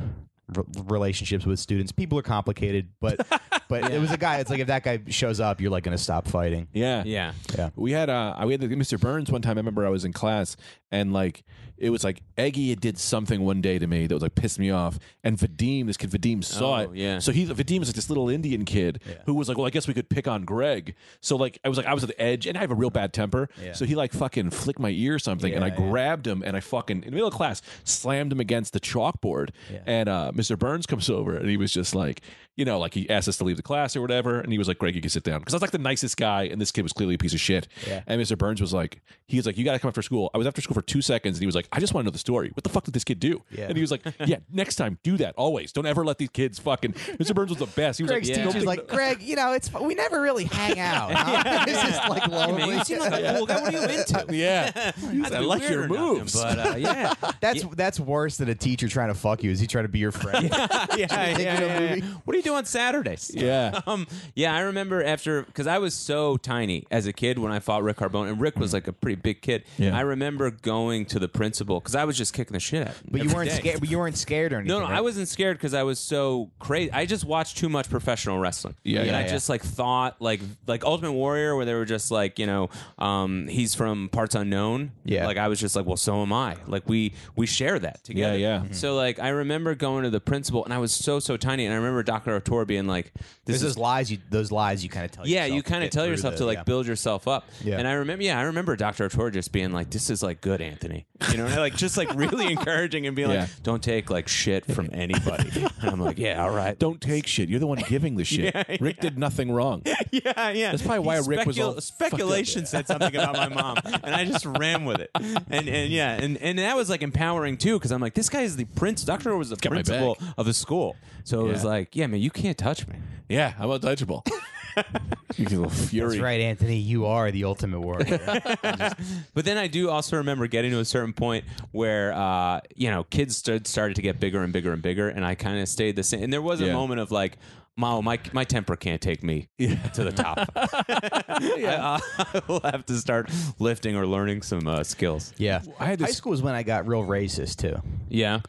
r- relationships with students. People are complicated, but [laughs] but it was a guy. It's like if that guy shows up, you're like going to stop fighting. Yeah. Yeah. Yeah. We had uh we had Mr. Burns one time. I remember I was in class and like it was like Eggy had did something one day to me that was like pissed me off. And Vadim, this kid Vadim saw Oh, it. yeah. So he Vadim was like this little Indian kid who was like, Well, I guess we could pick on Greg. So like I was like I was at the edge and I have a real bad temper. Yeah. So he like fucking flicked my ear or something and I Yeah, yeah. grabbed him and I fucking in the middle of class slammed him against the chalkboard. Yeah. And uh Mr. Burns comes over and he was just like you know, like he asked us to leave the class or whatever, and he was like, "Greg, you can sit down," because I was like the nicest guy, and this kid was clearly a piece of shit. Yeah. And Mr. Burns was like, he was like, "You got to come after school." I was after school for two seconds, and he was like, "I just want to know the story. What the fuck did this kid do?" Yeah. And he was like, [laughs] "Yeah, next time, do that. Always. Don't ever let these kids fucking." Mr. Burns was the best. He was Greg's like, Yeah. teacher's like, Greg, you know, it's we never really hang out. huh? [laughs] this is like lonely. You seem like a cool guy. What are you into? [laughs] yeah, He like, I like your or nothing, moves." but uh, yeah, That's that's worse than a teacher trying to fuck you. Is he trying to be your friend? yeah, yeah, Take me to a yeah, yeah. What are you do on Saturdays? [laughs] Yeah. [laughs] um, yeah. I remember after because I was so tiny as a kid when I fought Rick Carbone, and Rick was like a pretty big kid. Yeah. I remember going to the principal because I was just kicking the shit out. But you weren't day. scared. But you weren't scared or anything. No, no, right? I wasn't scared because I was so crazy. I just watched too much professional wrestling. Yeah, and yeah, I yeah. just like thought like like Ultimate Warrior, where they were just like you know, um, he's from parts unknown. Yeah. like I was just like, well, so am I. Like we we share that together. Yeah, yeah. So like I remember going to the principal, and I was so so tiny, and I remember Doctor Artur being like, "This There's is those lies you those lies you kind of tell. yeah, yourself you to kind of get tell through yourself the- to like yeah. build yourself up. Yeah. And I remember, yeah, I remember Dr. Artur just being like, "This is like good, Anthony." You know, like just like really [laughs] encouraging and being Yeah. like, "Don't take like shit from anybody." and I'm like, "Yeah, all right." Don't take shit. You're the one giving the [laughs] shit. Yeah, Rick did nothing wrong. yeah, yeah. That's probably why Rick was all fucked up. speculation said something about my mom, and I just ran with it. And and yeah, and, and that was like empowering too, because I'm like, this guy is the prince. Doctor was the my principal of the school, so it was like, yeah, man, you can't touch me. Yeah, I'm untouchable. [laughs] you little fury. That's right, Anthony. You are the ultimate warrior. [laughs] But then I do also remember getting to a certain point where uh, you know kids stood, started to get bigger and bigger and bigger, and I kind of stayed the same. And there was a Yeah. moment of like, "Mom, my my temper can't take me to the top. [laughs] I, I will have to start lifting or learning some uh, skills." yeah, I had high this- school is when I got real racist too. Yeah,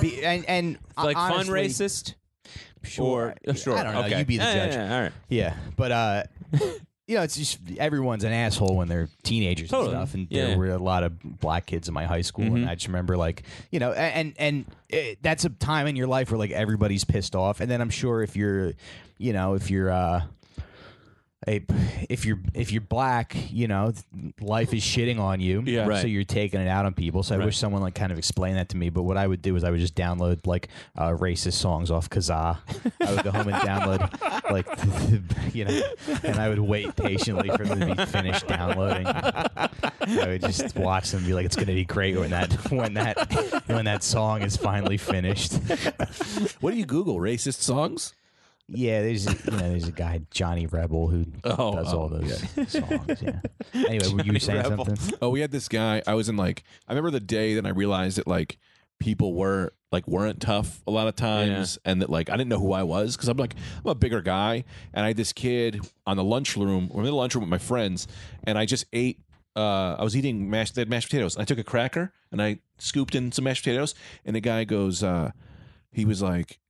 Be, and and like honestly, fun racist. Sure, Or, uh, sure. I don't know. Okay. You be the Yeah, judge. yeah, yeah, all right. Yeah, but uh, [laughs] you know, it's just everyone's an asshole when they're teenagers Totally. and stuff. And there were a lot of black kids in my high school, and I just remember like, you know, and and it, that's a time in your life where like everybody's pissed off, and then I'm sure if you're, you know, if you're. uh a, if you're if you're black, you know, life is shitting on you. Yeah. So you're taking it out on people. So I Right. wish someone like kind of explained that to me. But what I would do is I would just download like uh, racist songs off Kazaa. I would go home and download like [laughs] you know, and I would wait patiently for them to be finished downloading. I would just watch them and be like, it's going to be great when that when that when that song is finally finished. [laughs] What do you Google? Racist songs? Yeah, there's a, you know there's a guy Johnny Rebel who [laughs] Oh, does oh, all those songs. Yeah. Anyway, were you saying Rebel. something? Oh, we had this guy. I was in like I remember the day that I realized that like people were like weren't tough a lot of times, and that like I didn't know who I was because I'm like I'm a bigger guy, and I had this kid on the lunchroom. We're in the lunchroom with my friends, and I just ate. Uh, I was eating mashed, they had mashed potatoes. I took a cracker and I scooped in some mashed potatoes, and the guy goes, uh, he was like,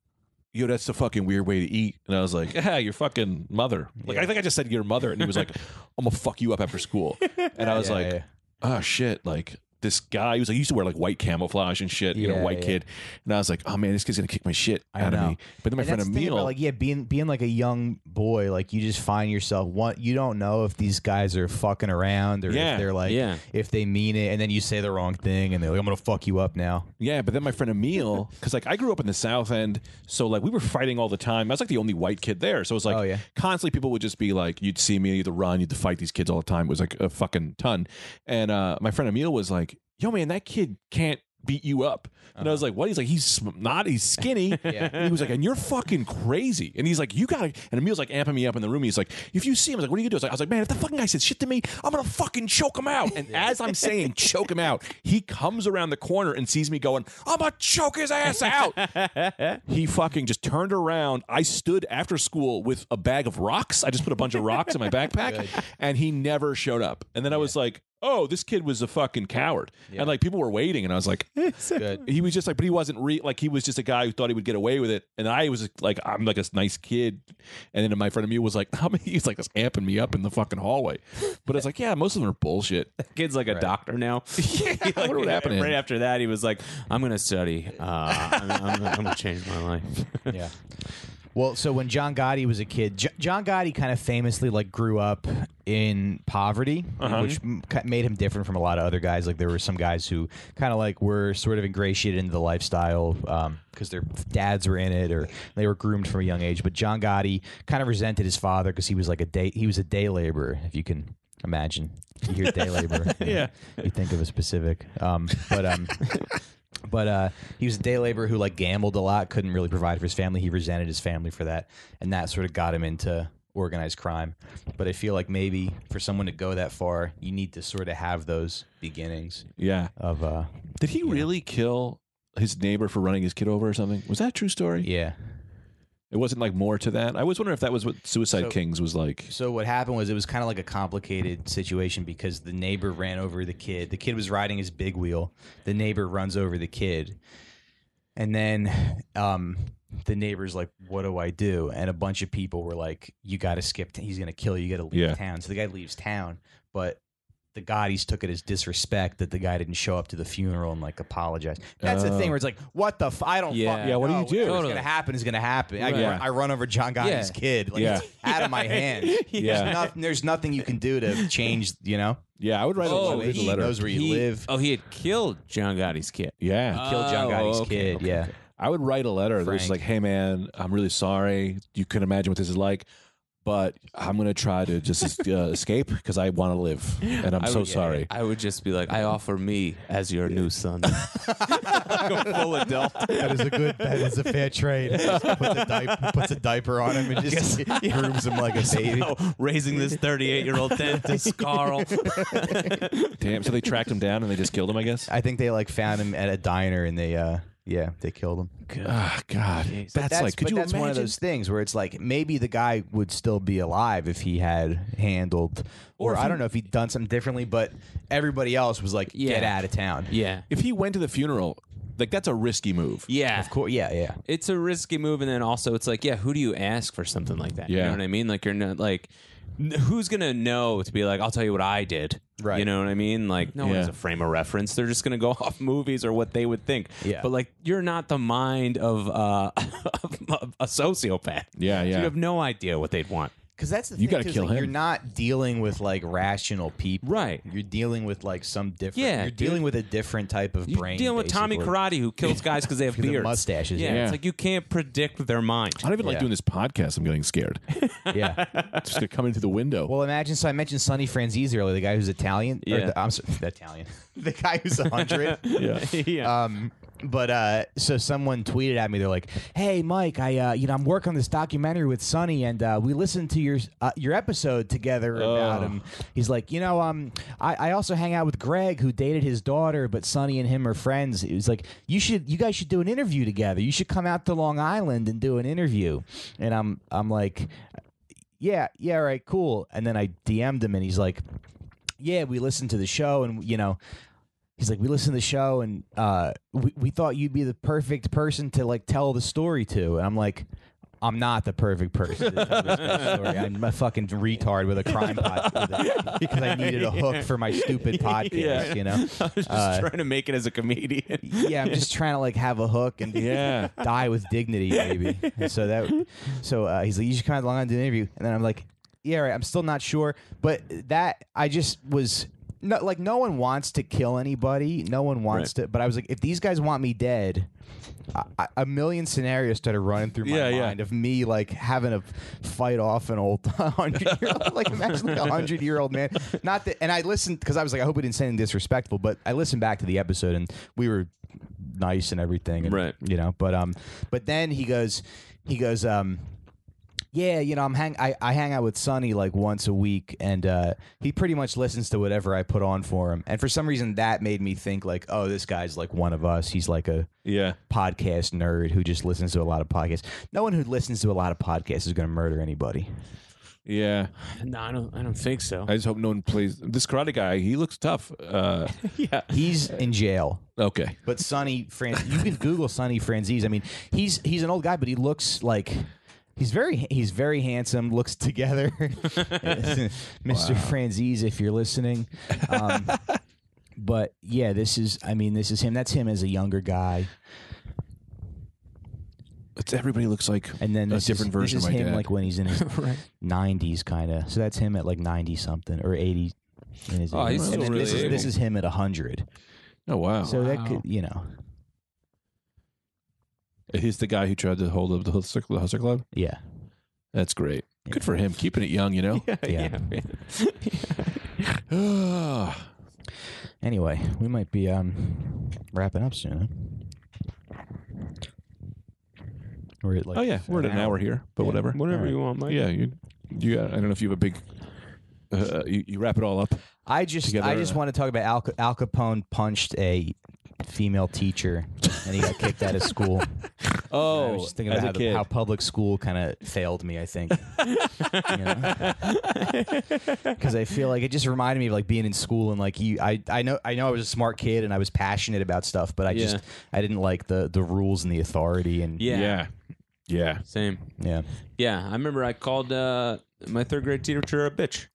yo, that's a fucking weird way to eat. And I was like, yeah, your fucking mother. Like, I think I just said your mother. And he was like, I'm going to fuck you up after school. And I was Yeah, like, yeah. oh, shit. Like, this guy, he was like, he used to wear like white camouflage and shit, you know, Yeah, white yeah. kid. And I was like, oh man, this kid's going to kick my shit I out of know. me. But then my And friend that's the thing Emil, like yeah, being being like a young boy, like you just find yourself one. You don't know if these guys are fucking around or Yeah, if they're like yeah. if they mean it, and then you say the wrong thing, and they're like, "I'm gonna fuck you up now." Yeah, but then my friend Emil, [laughs] because like I grew up in the South End, so like we were fighting all the time. I was like the only white kid there, so it was like Oh, yeah. constantly people would just be like, you'd see me, you'd either run, you'd fight these kids all the time. It was like a fucking ton. And uh, my friend Emil was like, "Yo, man, that kid can't beat you up." And I was uh-huh. like, "What?" He's like, "He's not. He's skinny." [laughs] Yeah. And he was like, "And you're fucking crazy." And he's like, "You gotta." And Emil's like amping me up in the room. He's like, "If you see him, I was like, what are you gonna do?" I was like, I was like, "Man, if the fucking guy said shit to me, I'm gonna fucking choke him out." And as I'm saying choke him out, he comes around the corner and sees me going, "I'm gonna choke his ass out." [laughs] he fucking just turned around. I stood after school with a bag of rocks. I just put a bunch of rocks in my [laughs] backpack, and he never showed up. And then I was like, "Oh, this kid was a fucking coward." And like people were waiting, and I was like, [laughs] Good. he was just like, but he wasn't re- like he was just a guy who thought he would get away with it, and I was like, I'm like a nice kid, and then my friend of me was like, [laughs] how many? He's like just amping me up in the fucking hallway, but it's like, yeah, most of them are bullshit. [laughs] Kid's like a doctor now. yeah, I wonder what happened. to Right after that, he was like, "I'm gonna study. Uh, I'm, I'm, gonna- I'm gonna change my life." Yeah. Well, so when John Gotti was a kid, J- John Gotti kind of famously like grew up in poverty, Uh-huh. which m- made him different from a lot of other guys. Like there were some guys who kind of like were sort of ingratiated into the lifestyle because their dads were in it or they were groomed from a young age. But John Gotti kind of resented his father because he was like a day he was a day laborer, if you can imagine. You hear day laborer, you [laughs] know, Yeah. you think of a specific. Um, but um, but uh, he was a day laborer who like gambled a lot, couldn't really provide for his family. He resented his family for that, and that sort of got him into organized crime. But I feel like maybe for someone to go that far, you need to sort of have those beginnings Yeah, of uh, did he really kill his neighbor for running his kid over or something? Was that a true story? yeah. It wasn't like more to that. I was wondering if that was what Suicide So- Kings was like. So what happened was it was kind of like a complicated situation because the neighbor ran over the kid. The kid was riding his big wheel. The neighbor runs over the kid, and then um, the neighbor's like, "What do I do?" And a bunch of people were like, "You got to skip. T- he's gonna kill you. You got to leave Yeah. town." So the guy leaves town, but. The Gottis took it as disrespect that the guy didn't show up to the funeral and like apologize. That's the thing where it's like, what the? F- I don't. Yeah. fucking Yeah, what do you do? Whatever's Totally. gonna happen is gonna happen. I, run, I run over John Gotti's Yeah. kid. Like, Yeah. it's out of my [laughs] hands. Yeah. There's, nothing, there's nothing you can do to change, you know? Yeah, I would write a, Oh, I would read a he letter. knows where you He- live. Oh, he had killed John Gotti's kid. yeah, Killed John Oh, Gotti's okay, kid, okay, yeah. I would write a letter that's Frank. like, "Hey man, I'm really sorry. You can imagine what this is like, but I'm gonna try to just uh, escape because I want to live, and I'm I so would- sorry." I would just be like, I offer me as your new son. Go full adult. That is a good, that is a fair trade. puts, a diaper, puts a diaper on him and just grooms him like a baby. Oh, raising this 38 year old dentist, Carl. Damn. So they tracked him down and they just killed him. I guess. I think they like found him at a diner and they, uh, yeah, they killed him. Ah, God, Jeez. that's, that's like. Could but you that's imagine? one of those things where it's like maybe the guy would still be alive if he had handled, or, Or I he- don't know if he'd done something differently, but everybody else was like, get out of town. Yeah. If he went to the funeral, like that's a risky move. Yeah. Of course, yeah, yeah. It's a risky move. And then also, it's like, yeah, who do you ask for something like that? Yeah. You know what I mean? Like, you're not like, n- who's going to know to be like, I'll tell you what I did. Right. You know what I mean? Like, no one Yeah. has a frame of reference. They're just going to go [laughs] off movies or what they would think. Yeah. But like, you're not the mind of, uh, [laughs] of a sociopath. Yeah, So yeah. you have no idea what they'd want. Because that's the thing. You thing. gotta kill like, You're not dealing with like rational people, Right. You're dealing with like some different. Yeah, you're dude. dealing with a different type of brain. You're brain. dealing with Tommy. Karate who kills [laughs] guys because they have of beards. mustaches, Yeah, yeah. it's like you can't predict their mind. I don't even like doing this podcast. I'm getting scared. [laughs] Yeah. just gonna come in through the window. Well, imagine. So I mentioned Sonny Franzese earlier, the guy who's Italian. or Yeah. the, I'm sorry, the [laughs] Italian. The guy who's a hundred. yeah. yeah. um, but uh, so someone tweeted at me. They're like, "Hey, Mike, I uh, you know I'm working on this documentary with Sonny, and uh, we listened to your uh, your episode together about Oh. him. He's like, you know, um, I, I also hang out with Greg, who dated his daughter, but Sonny and him are friends. He was like, you should, you guys should do an interview together. You should come out to Long Island and do an interview. And I'm, I'm like, yeah, yeah, right, cool. And then I DM'd him, and he's like, yeah, we listened to the show, and you know. He's like, we listened to the show, and uh, we, we thought you'd be the perfect person to like tell the story to. And I'm like, I'm not the perfect person to tell this story. [laughs] I'm a fucking retard with a crime pod [laughs] with a- because I needed a hook for my stupid podcast. Yeah. You know? [laughs] I was just Uh, trying to make it as a comedian. Yeah, I'm just trying to like have a hook and Yeah. die with dignity, maybe. And so that, so uh, he's like, you should kind of long on do an interview, and then I'm like, yeah, right. I'm still not sure, but that I just was. No, like no one wants to kill anybody. No one wants to. But I was like, if these guys want me dead, I, I- a million scenarios started running through my Yeah, yeah. mind of me like having to fight off an old [laughs] hundred year old. Like imagine like a hundred year old man. Not that. And I listened because I was like, I hope we didn't say anything disrespectful. But I listened back to the episode and we were nice and everything. And, Right. You know. But um. But then he goes. He goes. Um yeah, you know, I'm hang I, I hang out with Sonny like once a week and uh he pretty much listens to whatever I put on for him. And for some reason that made me think like, oh, this guy's like one of us. He's like a Yeah. podcast nerd who just listens to a lot of podcasts. No one who listens to a lot of podcasts is going to murder anybody. Yeah. no, I don't. I don't think so. I just hope no one plays this karate guy. He looks tough. Uh, [laughs] yeah. He's in jail. okay. But Sonny Fran you can Google Sonny Franzese. I mean, he's he's an old guy, but he looks like he's very he's very handsome, looks together. [laughs] Mr. Franzese, if you're listening. Um, [laughs] but yeah, this is I mean, this is him. That's him as a younger guy. It's everybody looks like And then a this different is, version this is of my him dad. like when he's in [laughs] his right. 90s kind of. So that's him at like 90 something or 80 in his Oh, he's still and then this really is this is him at 100. oh wow. So that could, you know. He's the guy who tried to hold up the hustler, the hustler club. Yeah. That's great. Good for him, keeping it young. You know. [laughs] Yeah. yeah. [sighs] Anyway, we might be um wrapping up soon. Huh? We're at like oh yeah, we're at an hour here, but Yeah. whatever. Whatever All right. you want, Mike. Yeah, you. You. I don't know if you have a big. Uh, you, you wrap it all up. I just Together, I just uh, want to talk about Al, Al Capone punched a female teacher, and he got kicked out of school. [laughs] I Oh, was just thinking as about a how, the- kid. how public school kind of failed me. I think because [laughs] I feel like it just reminded me of like being in school and like you. I I know I know I was a smart kid and I was passionate about stuff, but I just Yeah. I didn't like the the rules and the authority and Yeah. yeah, yeah. Same. yeah. Yeah. I remember I called uh, my third grade teacher a bitch.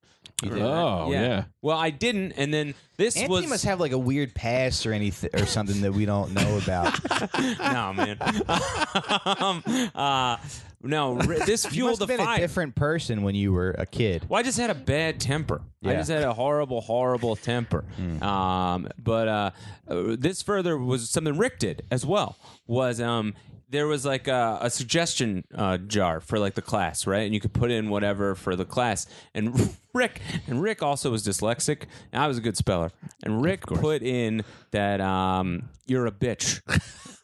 You did. Oh yeah. Well, I didn't, and then this Anthony was must have like a weird past or anything or something that we don't know about. [laughs] no man. [laughs] um, uh, no, ri- this you fueled must the have been fire. a different person when you were a kid. Well, I just had a bad temper. I Yeah. just had a horrible, horrible temper. Um, but uh, uh, this further was something Rick did as well. Was um, there was like a, a suggestion uh, jar for like the class, right? And you could put in whatever for the class. And [laughs] Rick and Rick also was dyslexic. And I was a good speller. And Rick put in that um, you're a bitch,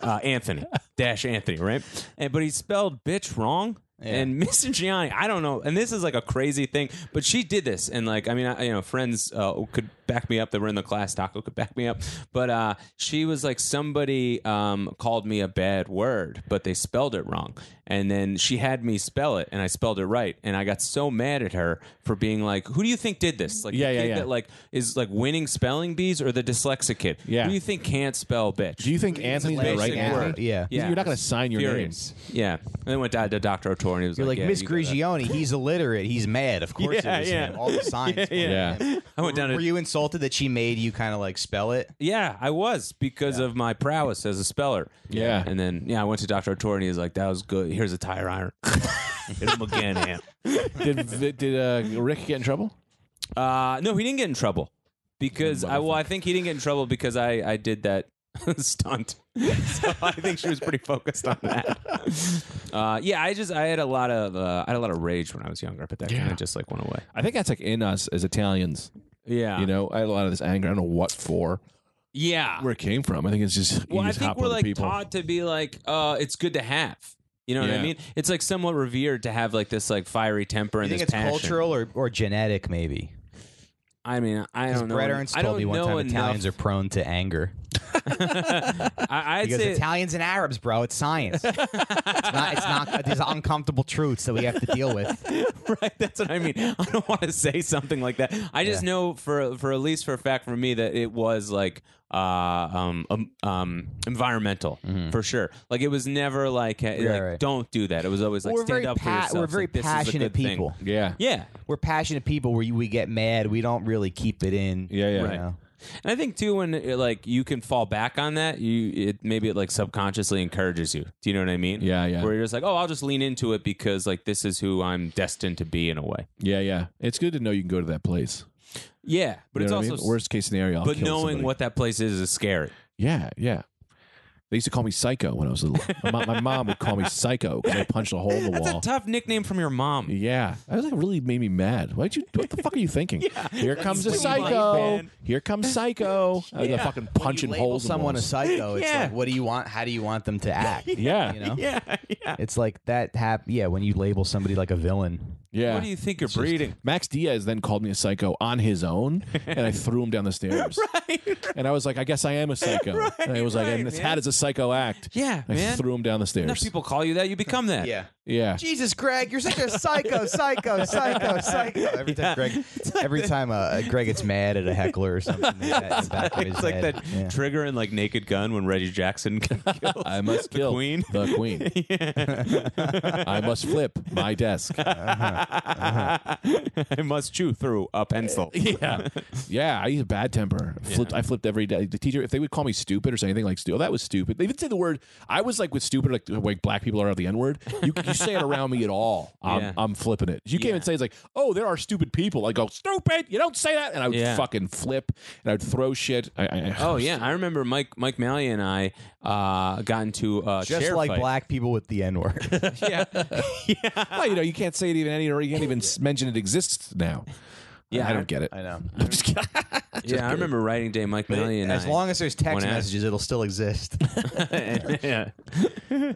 uh, Anthony dash Anthony, right? And but he spelled bitch wrong. And Miss Gianni, I don't know, and this is like a crazy thing, but she did this, and like, I mean, I, you know, friends uh, could back me up. That were in the class. Taco could back me up, but uh, she was like, somebody um, called me a bad word, but they spelled it wrong, and then she had me spell it, and I spelled it right, and I got so mad at her for being like, "Who do you think did this? Like, Yeah, the yeah, kid yeah. that like is like winning spelling bees, or the dyslexic kid? Yeah. who do you think can't spell bitch? Do you think Anthony's basic the right word. Anthony? Yeah. Yeah, You're not going to sign your furious. Yeah, and then went down to Doctor O'Toole, and he was You're like, yeah, Miss you got that." Grigioni, he's illiterate. He's mad. Of course Yeah, it was yeah. him. All the [laughs] signs. Yeah, pointed yeah. at him. I went down to Were you insulted that she made you kind of like spell it? Yeah, I was because of my prowess as a speller. Yeah. And then yeah, I went to Dr. O'Toole and he was like, "That was good. Here's a tire iron. [laughs] Hit him again, Amp." did did uh, Rick get in trouble? Uh, no, he didn't get in trouble because I well, I think he didn't get in trouble because I I did that [laughs] stunt. [laughs] so I think she was pretty focused on that. Uh, yeah, I just I had a lot of uh, I had a lot of rage when I was younger, but that kind Yeah. of just like went away. I think that's like in us as Italians. Yeah, You know, I had a lot of this anger. I don't know what for. yeah. where it came from. I think it's just you well, I just think hop we're on like people. taught to be like, uh, it's good to have. You know what I Yeah. mean? It's like somewhat revered to have like this like fiery temper You and think this it's passion. cultural or, or genetic, maybe? I mean, I Because don't know. Brett Ernst I told don't me one know time enough. Italians are prone to anger. [laughs] I, I'd Because say Italians and Arabs, bro, it's science. [laughs] it's not. It's not. These are uncomfortable truths that we have to deal with. [laughs] right. That's what I mean. I don't want to say something like that. I just Yeah. know for for at least for a fact for me that it was like uh um um, um environmental for sure. Like it was never like, like Mm-hmm. right. don't do that. It was always like we're stand very up for yourself. we're very like, this is a passionate good thing. people. yeah. Yeah. We're passionate people. Where you, we get mad, we don't really keep it in. Yeah, yeah. you Right. know? And I think too when uh, like you can fall back on that, you it maybe it like subconsciously encourages you. Do you know what I mean? Yeah, yeah. Where you're just like, oh, I'll just lean into it because like this is who I'm destined to be in a way. Yeah, yeah. It's good to know you can go to that place. Yeah, but You it's know what I also mean? worst case scenario. I'll but knowing somebody. what that place is is scary. Yeah, yeah. They used to call me Psycho when I was little. my, mom- my mom would call me Psycho because I punched a hole in the wall. That's wall. a tough nickname from your mom. Yeah, I was like really made me mad. Why'd you? What the fuck are you thinking? [laughs] Here comes a what you like, psycho. man. Here comes psycho. [laughs] Oh, I was Yeah. fucking When punching you label holes. in someone a walls. psycho. It's Yeah. like, what do you want? How do you want them to [laughs] act? Yeah. You know. Yeah, yeah. It's like that. Hap- yeah, when you label somebody like a villain. Yeah. What do you think you're breeding? Max Diaz then called me a psycho on his own, and I threw him down the stairs. right. And I was like, I guess I am a psycho. and I was like, right, and it's man. how does a psycho act? Yeah, I man. threw him down the Enough stairs. people call you that, you become that. yeah. Yeah. Jesus, Greg, you're such a psycho, psycho, [laughs] psycho, psycho. Every time Greg, every time uh, uh, Greg gets mad at a heckler or something, like that in the back of [laughs] his It's like head. that Yeah. trigger in like Naked Gun when Reggie Jackson [laughs] kills I must the kill queen. the queen. I must flip my desk. Uh-huh, uh-huh. I must chew through a pencil. Yeah, yeah. I use a bad temper. Flipped. I flipped every day. The teacher, if they would call me stupid or say anything like "stupid," oh, that was stupid. They would say the word. I was like with stupid, like the way black people are of the N word. You, you say it around me at all, I'm, Yeah. I'm flipping it. You can't Yeah. even say it's like, oh, there are stupid people. I go stupid. You don't say that, and I would Yeah. fucking flip and I would throw shit. I, I, Oh yeah, I remember Mike Mike Malley and I uh, got into a Just chair like fight. black people with the N word. [laughs] Yeah, yeah. [laughs] Well, you know, you can't say it even any, or you can't even mention it exists now. Yeah, I don't get it. I know. [laughs] I'm just kidding. [laughs] yeah, I remember writing day Mike Malley and As I. long as there's text One act. messages, it'll still exist. [laughs] yeah,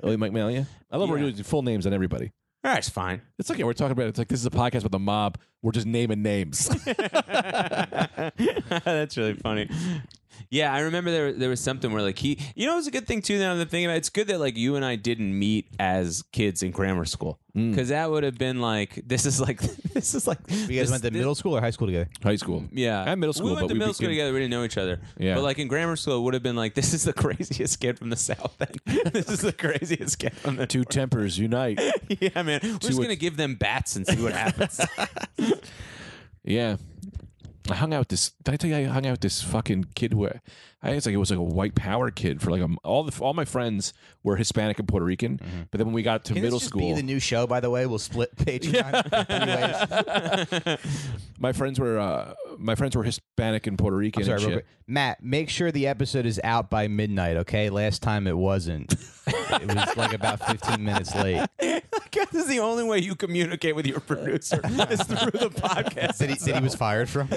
Oh, Mike Malia. I love Yeah. we're doing full names on everybody. that's fine. It's okay. We're talking about. It's like this is a podcast with the mob. We're just naming names. That's really funny. Yeah, I remember there there was something where like he, you know, it was a good thing too. Now that I'm thinking about, it, it's good that like you and I didn't meet as kids in grammar school Mm. because that would have been like this is like [laughs] this is like You guys this- went to this- middle school or high school together? High school. Yeah, And middle school, We went but to we middle school became- together. We didn't know each other. Yeah. but like in grammar school, it would have been like [laughs] this is the craziest kid from the south. End. [laughs] this is the craziest kid from the Two tempers unite. yeah, man. We're just what- gonna give them bats and see what happens. Yeah. I hung out with this. Did I tell you I hung out with this fucking kid who I think it's like it was like a white power kid for like a, all the all my friends were Hispanic and Puerto Rican. But then when we got to Can middle this just school, be the new show? By the way, we'll split Patreon. [laughs] Anyways, [laughs] my friends were uh, my friends were Hispanic and Puerto Rican. I'm sorry. Matt. Make sure the episode is out by midnight. Okay, last time it wasn't. [laughs] it was like about 15 minutes late. [laughs] this is the only way you communicate with your producer is through the [laughs] podcast. That he, that he was fired from.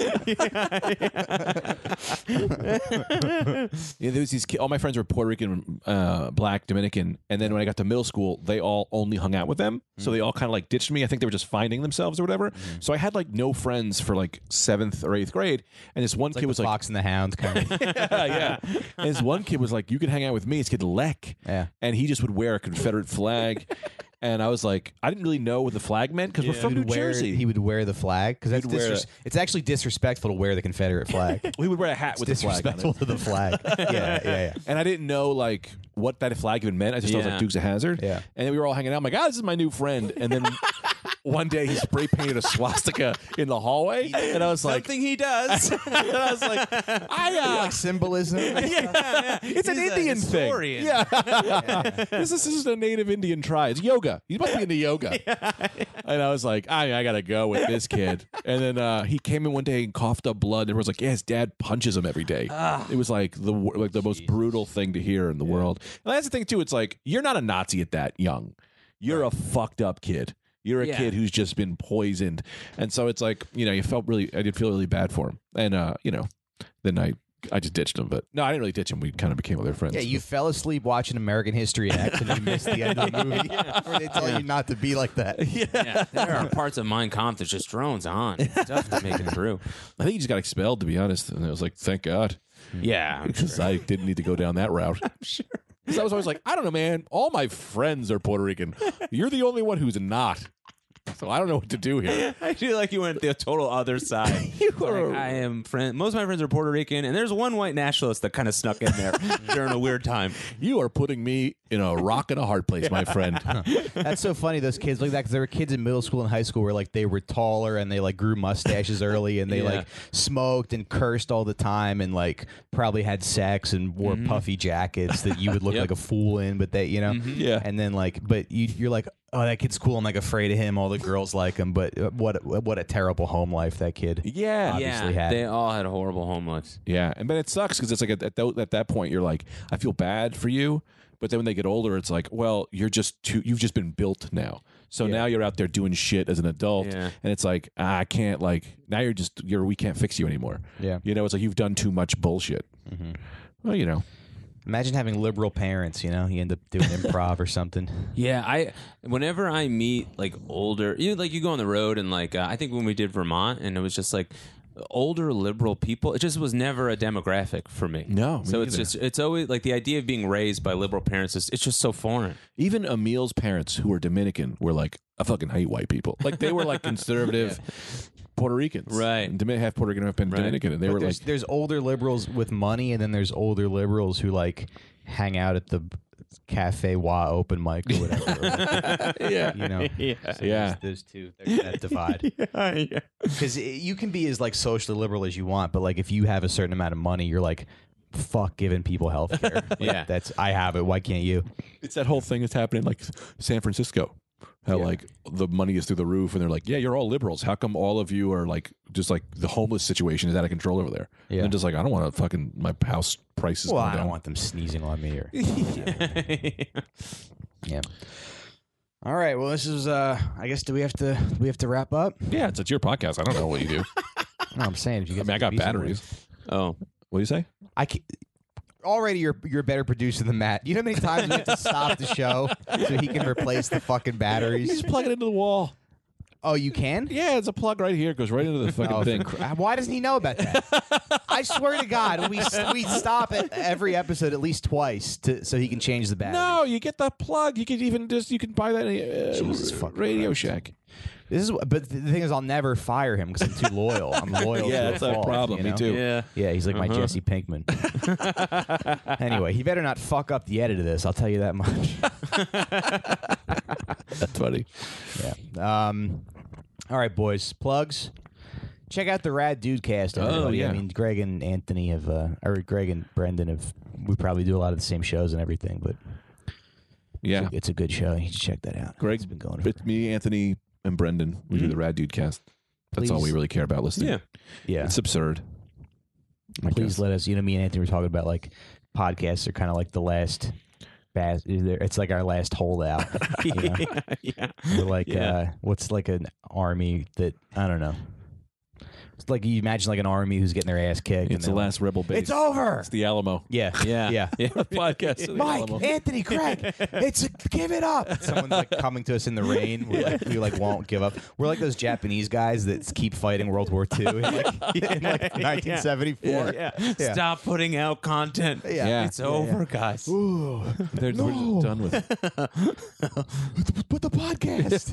Yeah, there was these. ki- All my friends were Puerto Rican, uh, Black, Dominican, and then when I got to middle school, they all only hung out with them. Mm. So they all kind of like ditched me. I think they were just finding themselves or whatever. Mm-hmm. So I had like no friends for like seventh or eighth grade, and this one Like kid was the like, Fox and the Hound kind of. [laughs] yeah, yeah. And this one kid was like, "You could hang out with me." His kid Leck, Yeah. and he just would wear a Confederate flag. [laughs] And I was like, I didn't really know what the flag meant because we're from New wear, Jersey. he would wear the flag because that's disres- it's actually disrespectful to wear the Confederate flag. [laughs] he would wear a hat with the flag. on it. to the flag. yeah, yeah, yeah. And I didn't know like what that flag even meant. I just thought it was like Dukes of Hazzard. Yeah. And then we were all hanging out. I'm like, ah, this is my new friend. And then one day he spray painted a swastika in the hallway, and I was like, Something he does. [laughs] and I was like, I uh, like symbolism. [laughs] it's an He's a Indian thing. historian. Yeah. this, is, this is a native Indian tribe. It's yoga. He must be into yoga. [laughs] And I was like, I, I got to go with this kid. And then uh, he came in one day and coughed up blood. And everyone's like, yeah, his dad punches him every day. It was like the wor- like the most brutal thing to hear in the world. And that's the thing, too. It's like, you're not a Nazi at that young. You're a fucked up kid. You're a Yeah. kid who's just been poisoned. And so it's like, you know, you felt really, I did feel really bad for him. And, uh, you know, then I I just ditched him. But no, I didn't really ditch him. We kind of became other friends. Yeah, you fell asleep watching American History X and you missed the end of the movie. [laughs] Where they tell you not to be like that. [laughs] Yeah, there are parts of Mein Kampf that just drones on. [laughs] It's tough to make it through. I think he just got expelled. To be honest, and I was like, thank God, Yeah, I'm because I didn't need to go down that route. I'm sure. Because I was always like, I don't know, man. All my friends are Puerto Rican. You're the only one who's not. So I don't know what to do here. [laughs] I feel like you went the total other side. [laughs] You Like, are- I am friend. Most of my friends are Puerto Rican, and there's one white nationalist that kind of snuck in there [laughs] during a weird time. You are putting me in a rock and a hard place, my friend. That's so funny. Those kids like that because there were kids in middle school and high school where like they were taller and they like grew mustaches early and they Yeah. like smoked and cursed all the time and like probably had sex and wore mm-hmm. puffy jackets that you would look Yep. like a fool in, but they you know mm-hmm. Yeah. And then like, but you you're like, oh that kid's cool. I'm like afraid of him. All the girls like him, but uh, what what a terrible home life that kid. Yeah. Obviously yeah, had. they all had horrible home lives. Yeah, and but it sucks because it's like at, at, tho- at that point you're like, I feel bad for you, but then when they get older, it's like, well, you're just too, you've just been built now. So Yeah. now you're out there doing shit as an adult, Yeah. and it's like ah, I can't like now you're just you're we can't fix you anymore. Yeah. you know, it's like you've done too much bullshit. Well, you know, Imagine having liberal parents. You know, you end up doing improv or something. [laughs] Yeah, I whenever I meet like older, you know, like you go on the road and like uh, I think when we did Vermont and it was just like older liberal people. It just was never a demographic for me. No, me so it's either. just it's always like the idea of being raised by liberal parents is it's just so foreign. even Emil's parents who were Dominican were like, I fucking hate white people. Like they were like [laughs] conservative Puerto Ricans, Right. And Domin- half Puerto Rican, half Right. Dominican, and they But were like, there's, there's older liberals with money, and then there's older liberals who like hang out at the cafe wa open mic or whatever. [laughs] yeah, you know, [laughs] Yeah. So Yeah. there's those two. There's that divide. [laughs] yeah, yeah. Because you can be as like socially liberal as you want, but like if you have a certain amount of money, you're like, fuck giving people health care. Like, Yeah. that's I have it. Why can't you? It's that whole thing that's happening like San Francisco. How Yeah. like the money is through the roof, and they're like, "Yeah, you're all liberals. How come all of you are like just like the homeless situation is out of control over there?" Yeah. And just like, I don't want to fucking my house prices. Well, I don't down. want them sneezing on me or [laughs] yeah. All right. Well, this is. uh I guess do we have to do we have to wrap up? Yeah, it's, it's your podcast. I don't know what you do. [laughs] No, I'm saying if you I mean, I got to be batteries. Oh, What do you say? I can, already you're you're a better producer than Matt. You know how many times we have to stop the show so he can replace the fucking You batteries? just plug it into the wall. Oh, you can? Yeah, it's a plug right here. It goes right into the fucking Oh, thing. Why doesn't he know about that? I swear to God, we we stop it every episode at least twice to so he can change the battery. No, you get the plug. You can even just you can buy that at uh, Jesus fucking Radio Christ. Shack. This is, but the thing is, I'll never fire him because I'm too loyal. I'm [laughs] loyal. Yeah, to a that's our fault, problem. you Me know? too. yeah. Yeah, he's like my Jesse Pinkman. [laughs] anyway, he better not fuck up the edit of this. I'll tell you that much. [laughs] That's funny. Yeah. Um. All right, boys. Plugs. Check out the Rad Dude Cast. Oh, Everybody. yeah. I mean, Greg and Anthony have, uh, or Greg and Brendan have. We probably do a lot of the same shows and everything, but Yeah, it's a good show. You should check that out. Greg's it's been going. It's me, Anthony, and Brendan. We do the Rad Dude cast. That's all Please. we really care about listening. Yeah. yeah. It's absurd. I Please guess. let us. You know, me and Anthony were talking about like podcasts are kind of like the last. Bas- it's like our last holdout. you know? [laughs] yeah. We're like, Yeah. uh, what's like an army that I don't know. It's like you imagine like an army who's getting their ass kicked. and It's the they're like, last rebel base. It's over. It's the Alamo. Yeah, [laughs] Yeah. [laughs] yeah. podcast. of the Mike, Alamo. Anthony, Craig, [laughs] it's give it up. Someone's like coming to us in the rain. We're like, we like won't give up. We're like those Japanese guys that keep fighting World War II in like, in like 1974. Yeah. Yeah. Stop putting out content. Yeah. Yeah. It's Yeah, over, guys. Ooh, They're, No. we're done with it. but the podcast,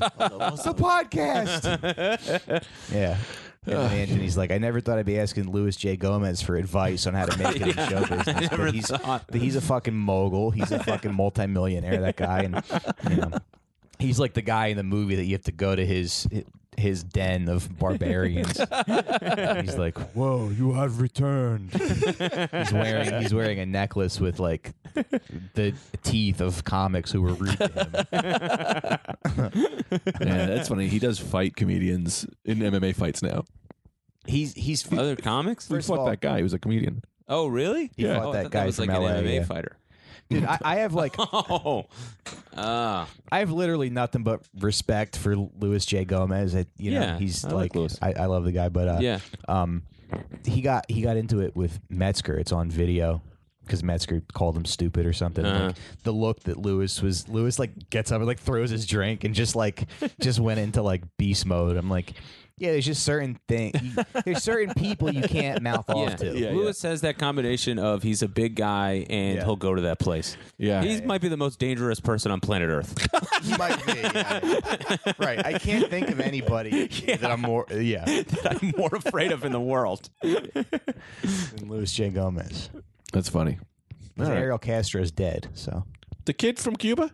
the podcast. yeah. And then Anthony's like, I never thought I'd be asking Luis J. Gomez for advice on how to make it in [laughs] show business. But he's, but he's a fucking mogul. He's a fucking [laughs] multimillionaire, that guy. And, you know, he's like the guy in the movie that you have to go to his his den of barbarians. [laughs] he's like, "Whoa, you have returned." he's wearing he's wearing a necklace with like the teeth of comics who were rude to him. [laughs] yeah, that's funny. He does fight comedians in MMA fights now. He's he's Other comics? We First of fought all- that guy. He was a comedian. Oh, really? He Yeah. fought Oh, I that thought guy was from like an MMA yeah. fighter. Dude, I, I have like [laughs] Oh. Ah. I have literally nothing but respect for Luis J. Gomez. I, you know, Yeah, he's I like like. I, I love the guy, but uh, yeah. um, he got he got into it with Metzger. It's on video because Metzger called him stupid or something. Uh-huh. Like the look that Lewis was Lewis like gets up and like throws his drink and just like [laughs] just went into like beast mode. I'm like, yeah, there's just certain things. There's certain people you can't [laughs] mouth off Yeah. to. Yeah. Lewis has that combination of he's a big guy and Yeah. he'll go to that place. Yeah. he might be the most dangerous person on planet Earth. [laughs] He might be. yeah. [laughs] right. I can't think of anybody that I'm more. Yeah. that I'm more afraid of in the world. Than Luis J. Gomez. That's funny. All right. Ariel Castro is dead. So. The kid from Cuba?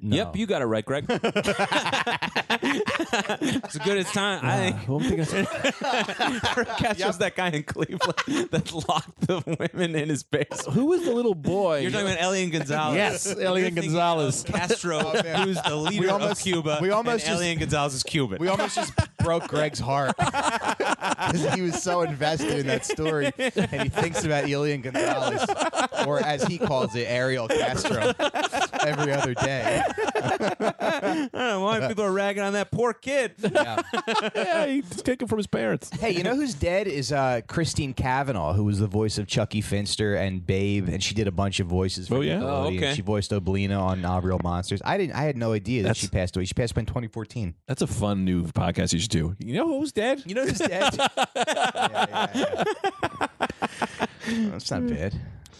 No. Yep, you got it right, Greg. [laughs] it's good as time. I think Who I'm thinking [laughs] Castro's that guy in Cleveland [laughs] that locked the women in his basement. Who was the little boy? You're talking about Elian Gonzalez. Yes, Elian You're thinking Gonzalez. of Castro, Oh, who's the leader almost- of Cuba. we almost and just- Elian Gonzalez is Cuban. We almost just broke Greg's heart [laughs] because he was so invested in that story, and he thinks about Elian Gonzalez, or as he calls it, Ariel Castro, every other day. I don't know why people are ragging on that poor kid. Yeah. yeah, he took it from his parents. Hey, you know who's dead is uh, Christine Cavanaugh, who was the voice of Chuckie Finster and Babe, and she did a bunch of voices. For Oh, yeah? Nickelodeon. Oh, okay. She voiced Oblina on All Real Monsters. I didn't. I had no idea that That's- she passed away. She passed away in 2014. That's a fun new podcast you should do. You know who's dead? You know who's dead? [laughs] yeah, yeah, yeah. That's not bad.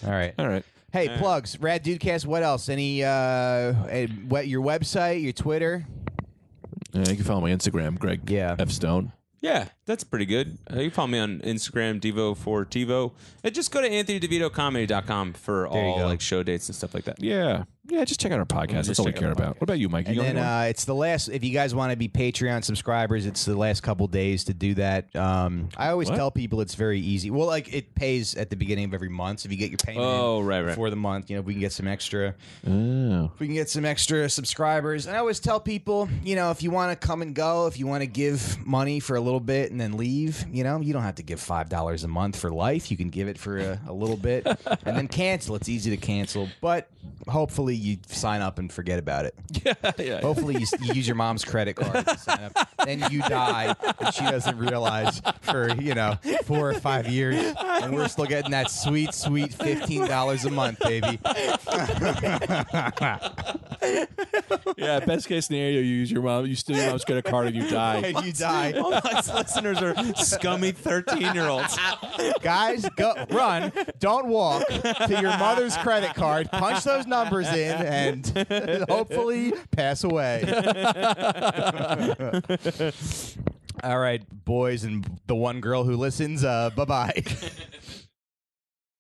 All right. All right. Hey, plugs. Rad Dudecast. What else? Any uh, eh, what? Your website, your Twitter. Uh, you can follow my Instagram, Greg Yeah. F Stone. Yeah, that's pretty good. Uh, you can follow me on Instagram, Devo for Tivo. And just go to AnthonyDeVitoComedy.com for There all go. like show dates and stuff like that. Yeah. Yeah, just check out our podcast. That's all we care about. What about you, Mike? You And then uh, it's the last. If you guys want to be Patreon subscribers, it's the last couple days to do that. Um, I always What? tell people it's very easy. Well, like it pays at the beginning of every month. So if you get your payment in Oh, right, right. before the month, you know, we can get some extra. oh. we can get some extra subscribers. And I always tell people, you know, if you want to come and go, if you want to give money for a little bit and then leave, you know, you don't have to give five dollars a month for life. You can give it for a, a little bit [laughs] and then cancel. It's easy to cancel, but hopefully you sign up and forget about it. [laughs] Yeah, yeah. Hopefully you, you use your mom's credit card to sign up. Then you die and she doesn't realize for you know four or five years, and we're still getting that sweet, sweet fifteen dollars a month, baby. [laughs] yeah, best case scenario, you use your mom, you steal your mom's credit card and you die. And you die. [laughs] All my listeners are scummy 13 year olds. Guys, go run. Don't walk to your mother's credit card. Punch those numbers in, and [laughs] hopefully pass away. [laughs] All right, boys, and the one girl who listens. Uh, bye bye. [laughs]